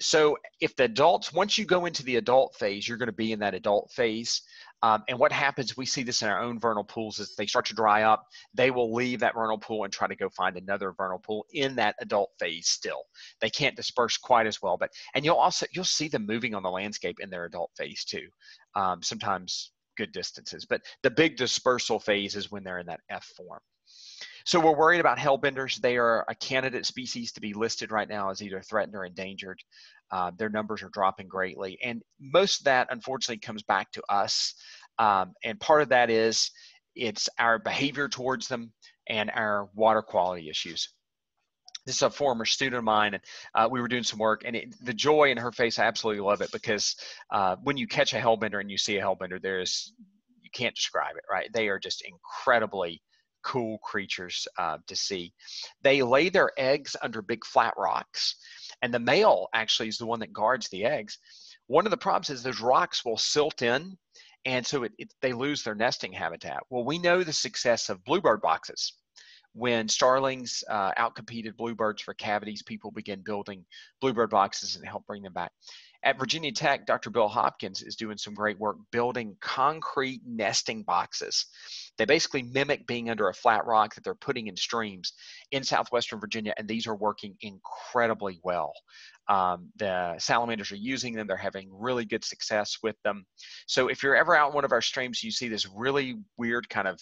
So if the adults, once you go into the adult phase, you're going to be in that adult phase. Um, and what happens, we see this in our own vernal pools, is they start to dry up. They will leave that vernal pool and try to go find another vernal pool in that adult phase still. They can't disperse quite as well, but and you'll also you'll see them moving on the landscape in their adult phase too. Um, sometimes good distances, but the big dispersal phase is when they're in that eft form. So we're worried about hellbenders. They are a candidate species to be listed right now as either threatened or endangered. Uh, their numbers are dropping greatly. And most of that, unfortunately, comes back to us. Um, and part of that is it's our behavior towards them and our water quality issues. This is a former student of mine, and uh, we were doing some work, and it, the joy in her face, I absolutely love it because uh, when you catch a hellbender and you see a hellbender, there's you can't describe it, right? They are just incredibly cool creatures uh, to see. They lay their eggs under big flat rocks, and the male actually is the one that guards the eggs. One of the problems is those rocks will silt in, and so it, it, they lose their nesting habitat. Well, we know the success of bluebird boxes. When starlings uh, outcompeted bluebirds for cavities, people began building bluebird boxes and help bring them back. At Virginia Tech, Dr. Bill Hopkins is doing some great work building concrete nesting boxes. They basically mimic being under a flat rock that they're putting in streams in southwestern Virginia, and these are working incredibly well. Um, the salamanders are using them, they're having really good success with them. So if you're ever out in one of our streams, you see this really weird kind of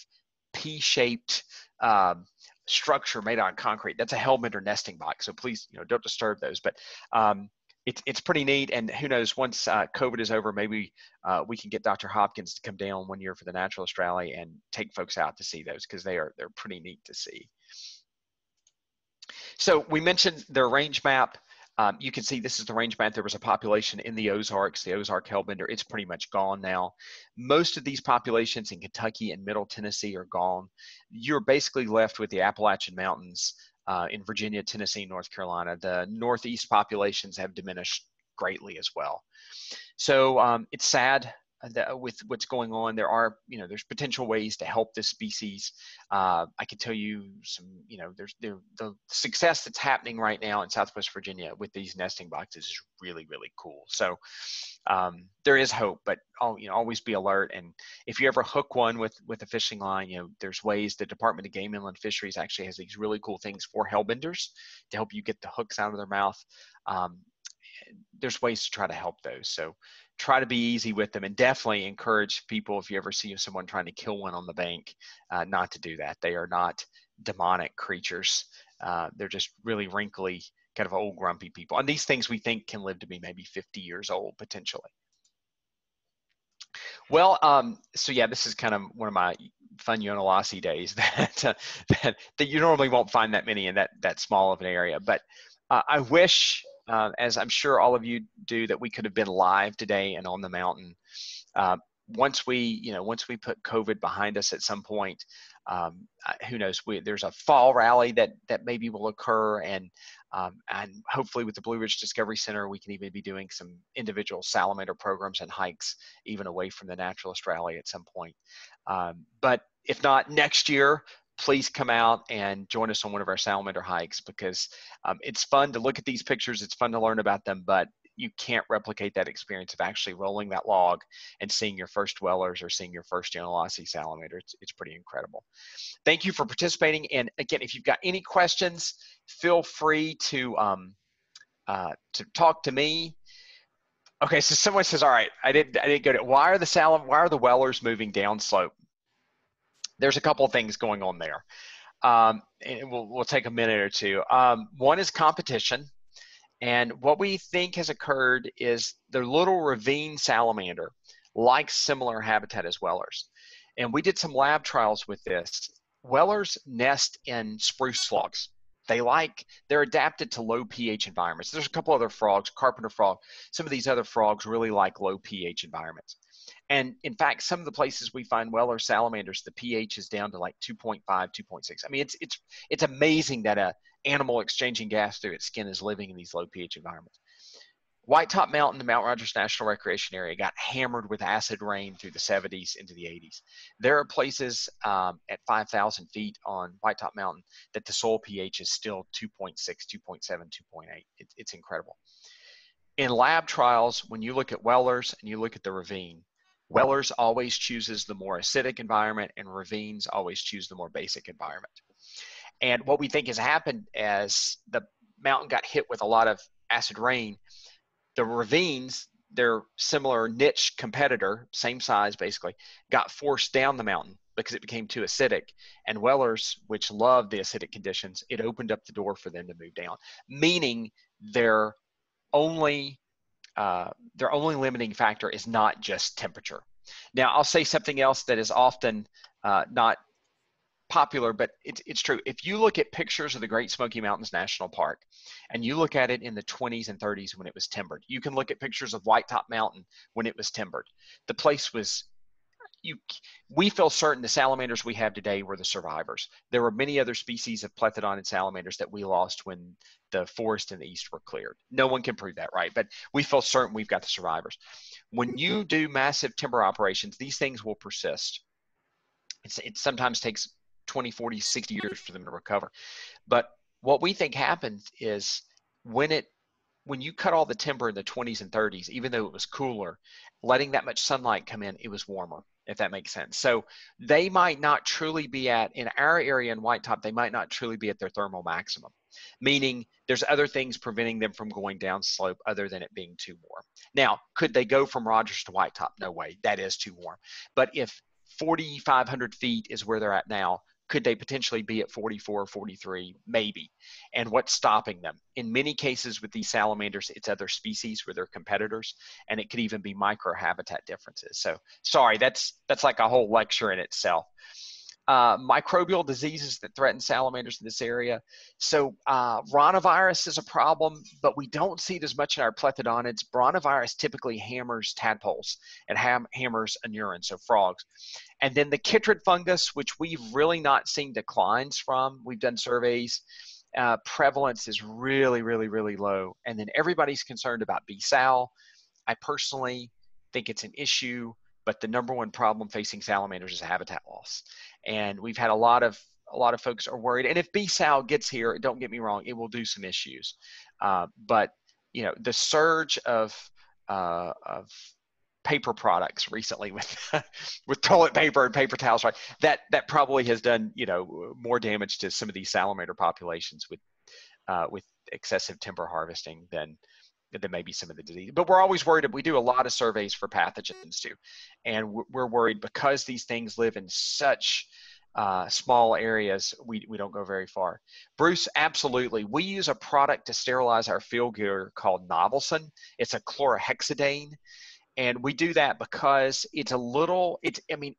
P shaped um, structure made on concrete. That's a hellbender nesting box. So please, you know, don't disturb those. But um, it's it's pretty neat. And who knows, once uh, COVID is over, maybe uh, we can get Dr. Hopkins to come down one year for the Naturalist Rally and take folks out to see those because they are they're pretty neat to see. So we mentioned their range map. Um, you can see this is the range map. There was a population in the Ozarks, the Ozark Hellbender. It's pretty much gone now. Most of these populations in Kentucky and Middle Tennessee are gone. You're basically left with the Appalachian Mountains, uh, in Virginia, Tennessee, North Carolina. The Northeast populations have diminished greatly as well. So um, it's sad that with what's going on. There are, you know, there's potential ways to help this species. Uh, I can tell you some, you know, there's there, the success that's happening right now in Southwest Virginia with these nesting boxes is really, really cool. So um, there is hope, but all, you know, always be alert. And if you ever hook one with with a fishing line, you know, there's ways. The Department of Game Inland Fisheries actually has these really cool things for hellbenders to help you get the hooks out of their mouth. Um, there's ways to try to help those. So try to be easy with them and definitely encourage people if you ever see someone trying to kill one on the bank, uh, not to do that. They are not demonic creatures. Uh, they're just really wrinkly, kind of old grumpy people. And these things we think can live to be maybe 50 years old potentially. Well, um, so yeah, this is kind of one of my fun Yonahlossee days [LAUGHS] that, uh, that, that you normally won't find that many in that that small of an area. But uh, I wish uh, as I'm sure all of you do, that we could have been live today and on the mountain. Uh, once we, you know, once we put COVID behind us at some point, um, who knows? We, there's a fall rally that that maybe will occur, and um, and hopefully with the Blue Ridge Discovery Center, we can even be doing some individual salamander programs and hikes even away from the Naturalist Rally at some point. Um, but if not next year, please come out and join us on one of our salamander hikes because um, it's fun to look at these pictures. It's fun to learn about them, but you can't replicate that experience of actually rolling that log and seeing your first dwellers or seeing your first Yonahlossee salamander. It's, it's pretty incredible. Thank you for participating. And again, if you've got any questions, feel free to, um, uh, to talk to me. Okay, so someone says, all right, I didn't, I didn't go to, Why are the salam, why are the wellers moving downslope? There's a couple things going on there. Um, and we'll, we'll take a minute or two. Um, one is competition. And what we think has occurred is the little ravine salamander likes similar habitat as wellers. And we did some lab trials with this. Wellers nest in spruce logs. They like, they're adapted to low pH environments. There's a couple other frogs, carpenter frog, some of these other frogs really like low pH environments. And in fact, some of the places we find Weller salamanders, the pH is down to like 2.5, 2.6. I mean, it's it's it's amazing that a animal exchanging gas through its skin is living in these low pH environments. White Top Mountain, the Mount Rogers National Recreation Area, got hammered with acid rain through the 70s into the 80s. There are places um, at 5,000 feet on White Top Mountain that the soil pH is still 2.6, 2.7, 2.8. It, it's incredible. In lab trials, when you look at Wellers and you look at the ravine, Wellers always chooses the more acidic environment, and ravines always choose the more basic environment. And what we think has happened as the mountain got hit with a lot of acid rain, the ravines, their similar niche competitor, same size basically, got forced down the mountain because it became too acidic. And Wellers, which loved the acidic conditions, it opened up the door for them to move down, meaning their only uh, their only limiting factor is not just temperature. Now, I'll say something else that is often uh, not popular, but it's, it's true. If you look at pictures of the Great Smoky Mountains National Park and you look at it in the 20s and 30s when it was timbered, you can look at pictures of White Top Mountain when it was timbered. The place was you we feel certain the salamanders we have today were the survivors. There were many other species of plethodon and salamanders that we lost when the forest in the east were cleared. No one can prove that, right? But we feel certain we've got the survivors. When you do massive timber operations, these things will persist. It's, it sometimes takes 20, 40, 60 years for them to recover. But what we think happens is when it when you cut all the timber in the 20s and 30s, even though it was cooler, letting that much sunlight come in, it was warmer, if that makes sense. So they might not truly be at, in our area in White Top, they might not truly be at their thermal maximum, meaning there's other things preventing them from going down slope other than it being too warm. Now, could they go from Rogers to White Top? No way, that is too warm. But if 4,500 feet is where they're at now, could they potentially be at 44 43 maybe. And what's stopping them? In many cases with these salamanders it's other species where they're competitors and it could even be microhabitat differences. So sorry that's that's like a whole lecture in itself uh, microbial diseases that threaten salamanders in this area. So uh, ranavirus is a problem, but we don't see it as much in our plethodonids. Ranavirus typically hammers tadpoles and ham- hammers anurans, so frogs. And then the chytrid fungus, which we've really not seen declines from. We've done surveys. Uh, prevalence is really, really, really low. And then everybody's concerned about B-sal. I personally think it's an issue but the number one problem facing salamanders is habitat loss. And we've had a lot of a lot of folks are worried. And if B-sal gets here, don't get me wrong, it will do some issues. Uh, but you know, the surge of uh, of paper products recently with [LAUGHS] with toilet paper and paper towels, right? That that probably has done you know more damage to some of these salamander populations with uh, with excessive timber harvesting than there may be some of the disease. But we're always worried. We do a lot of surveys for pathogens too, and we're worried because these things live in such uh, small areas, we, we don't go very far. Bruce, absolutely. We use a product to sterilize our field gear called Nolvasan. It's a chlorhexidine. And we do that because it's a little, it's, I mean,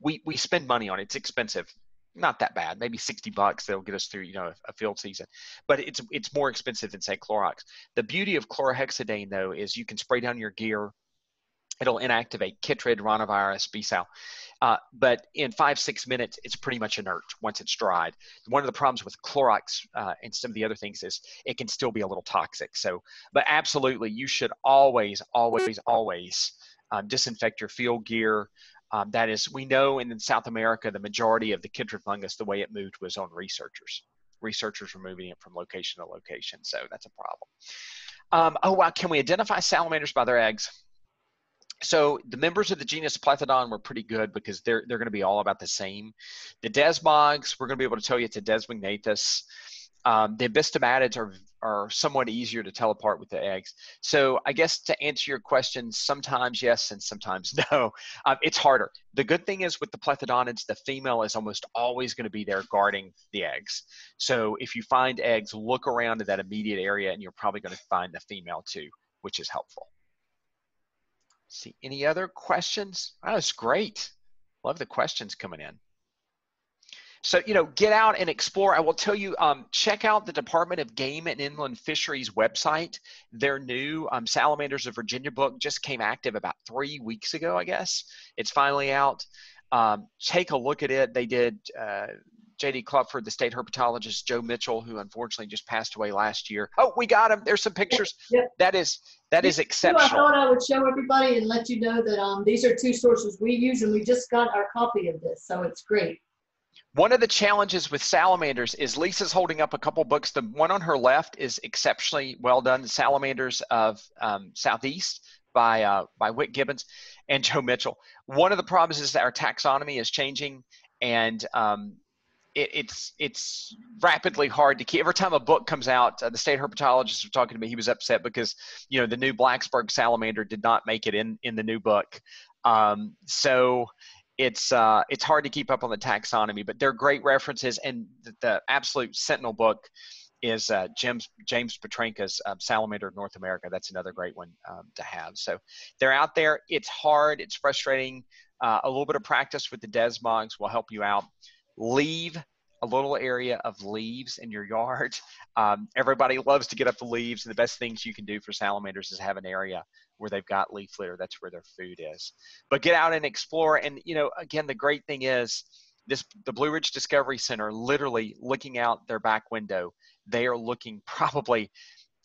we, we spend money on it. It's expensive not that bad, maybe 60 bucks. That'll get us through, you know, a, field season. But it's it's more expensive than say Clorox. The beauty of chlorhexidine though is you can spray down your gear. It'll inactivate chytrid, ranavirus, B-sal. Uh, but in five, six minutes, it's pretty much inert once it's dried. One of the problems with Clorox uh, and some of the other things is it can still be a little toxic. So, but absolutely, you should always, always, always um, disinfect your field gear. Um, that is, we know in South America, the majority of the chytrid fungus, the way it moved was on researchers. Researchers were moving it from location to location, so that's a problem. Um, oh, wow, can we identify salamanders by their eggs? So the members of the genus Plethodon were pretty good because they're, they're going to be all about the same. The desmogs, we're going to be able to tell you it's a desmognathus. Um, the ambystomatids are, are somewhat easier to tell apart with the eggs. So I guess to answer your question, sometimes yes and sometimes [LAUGHS] no. Um, it's harder. The good thing is with the plethodontids, the female is almost always going to be there guarding the eggs. So if you find eggs, look around in that immediate area and you're probably going to find the female too, which is helpful. see, any other questions? Oh, that's great. Love the questions coming in. So you know get out and explore i will tell you um, check out the department of game and inland fisheries website their new um, salamanders of virginia book just came active about three weeks ago i guess it's finally out um, take a look at it they did uh, J.D. Kleopfer, the state herpetologist, Joe Mitchell, who unfortunately just passed away last year. Oh, we got him. There's some pictures. Yep. That is that is exceptional. I thought I would show everybody and let you know that um, these are two sources we use, and we just got our copy of this, so it's great. One of the challenges with salamanders is Lisa's holding up a couple books. The one on her left is exceptionally well done, Salamanders of um, Southeast by uh, by Whit Gibbons and Joe Mitchell. One of the problems is that our taxonomy is changing, and um, it, it's it's rapidly hard to keep. Every time a book comes out, uh, the state herpetologist was talking to me. He was upset because you know the new Blacksburg salamander did not make it in in the new book. Um, so it's uh, it's hard to keep up on the taxonomy, but they're great references. And the, the absolute sentinel book is uh, James James Petranka's um, Salamander of North America. That's another great one um, to have. So they're out there. It's hard. It's frustrating. Uh, a little bit of practice with the desmogs will help you out leave a little area of leaves in your yard. [LAUGHS] Um, everybody loves to get up the leaves, and the best things you can do for salamanders is have an area where they've got leaf litter. That's where their food is. But get out and explore. And you know, again, the great thing is this: the Blue Ridge Discovery Center, literally looking out their back window, they are looking [LAUGHS] probably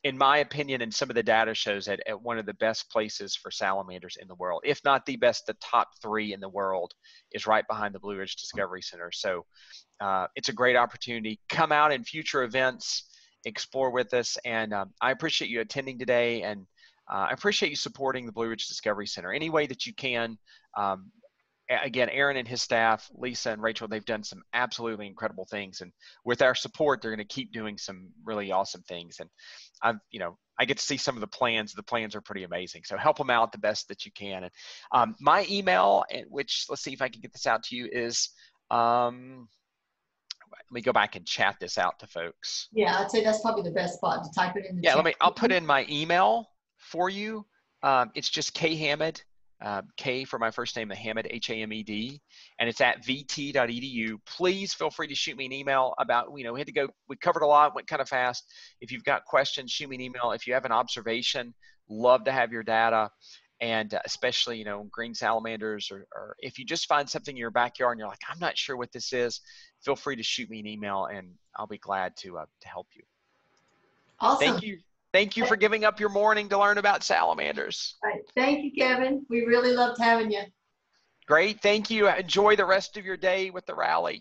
in my opinion, and some of the data shows that at one of the best places for salamanders in the world, if not the best, the top three in the world is right behind the Blue Ridge Discovery Center. So uh, it's a great opportunity. Come out in future events, explore with us, and um, I appreciate you attending today, and uh, I appreciate you supporting the Blue Ridge Discovery Center any way that you can. Um, again, Aaron and his staff, Lisa and Rachel, they've done some absolutely incredible things. And with our support, they're going to keep doing some really awesome things. And I've, you know, I get to see some of the plans. The plans are pretty amazing. So help them out the best that you can. And um, my email, which let's see if I can get this out to you, is um, let me go back and chat this out to folks. Yeah, I'd say that's probably the best spot to type it in. yeah, chat. let me. I'll put in my email for you. Um, it's just K Hamed uh, K for my first name, the Hamed, H-A-M-E-D, and it's at vt.edu. Please feel free to shoot me an email about, you know, we had to go, we covered a lot, went kind of fast. If you've got questions, shoot me an email. If you have an observation, love to have your data. And uh, especially, you know, green salamanders, or, or if you just find something in your backyard and you're like, I'm not sure what this is, feel free to shoot me an email and I'll be glad to, uh, to help you. Awesome. Thank you. Thank you for giving up your morning to learn about salamanders. All right. Thank you, Kevin. We really loved having you. Great. Thank you. Enjoy the rest of your day with the rally.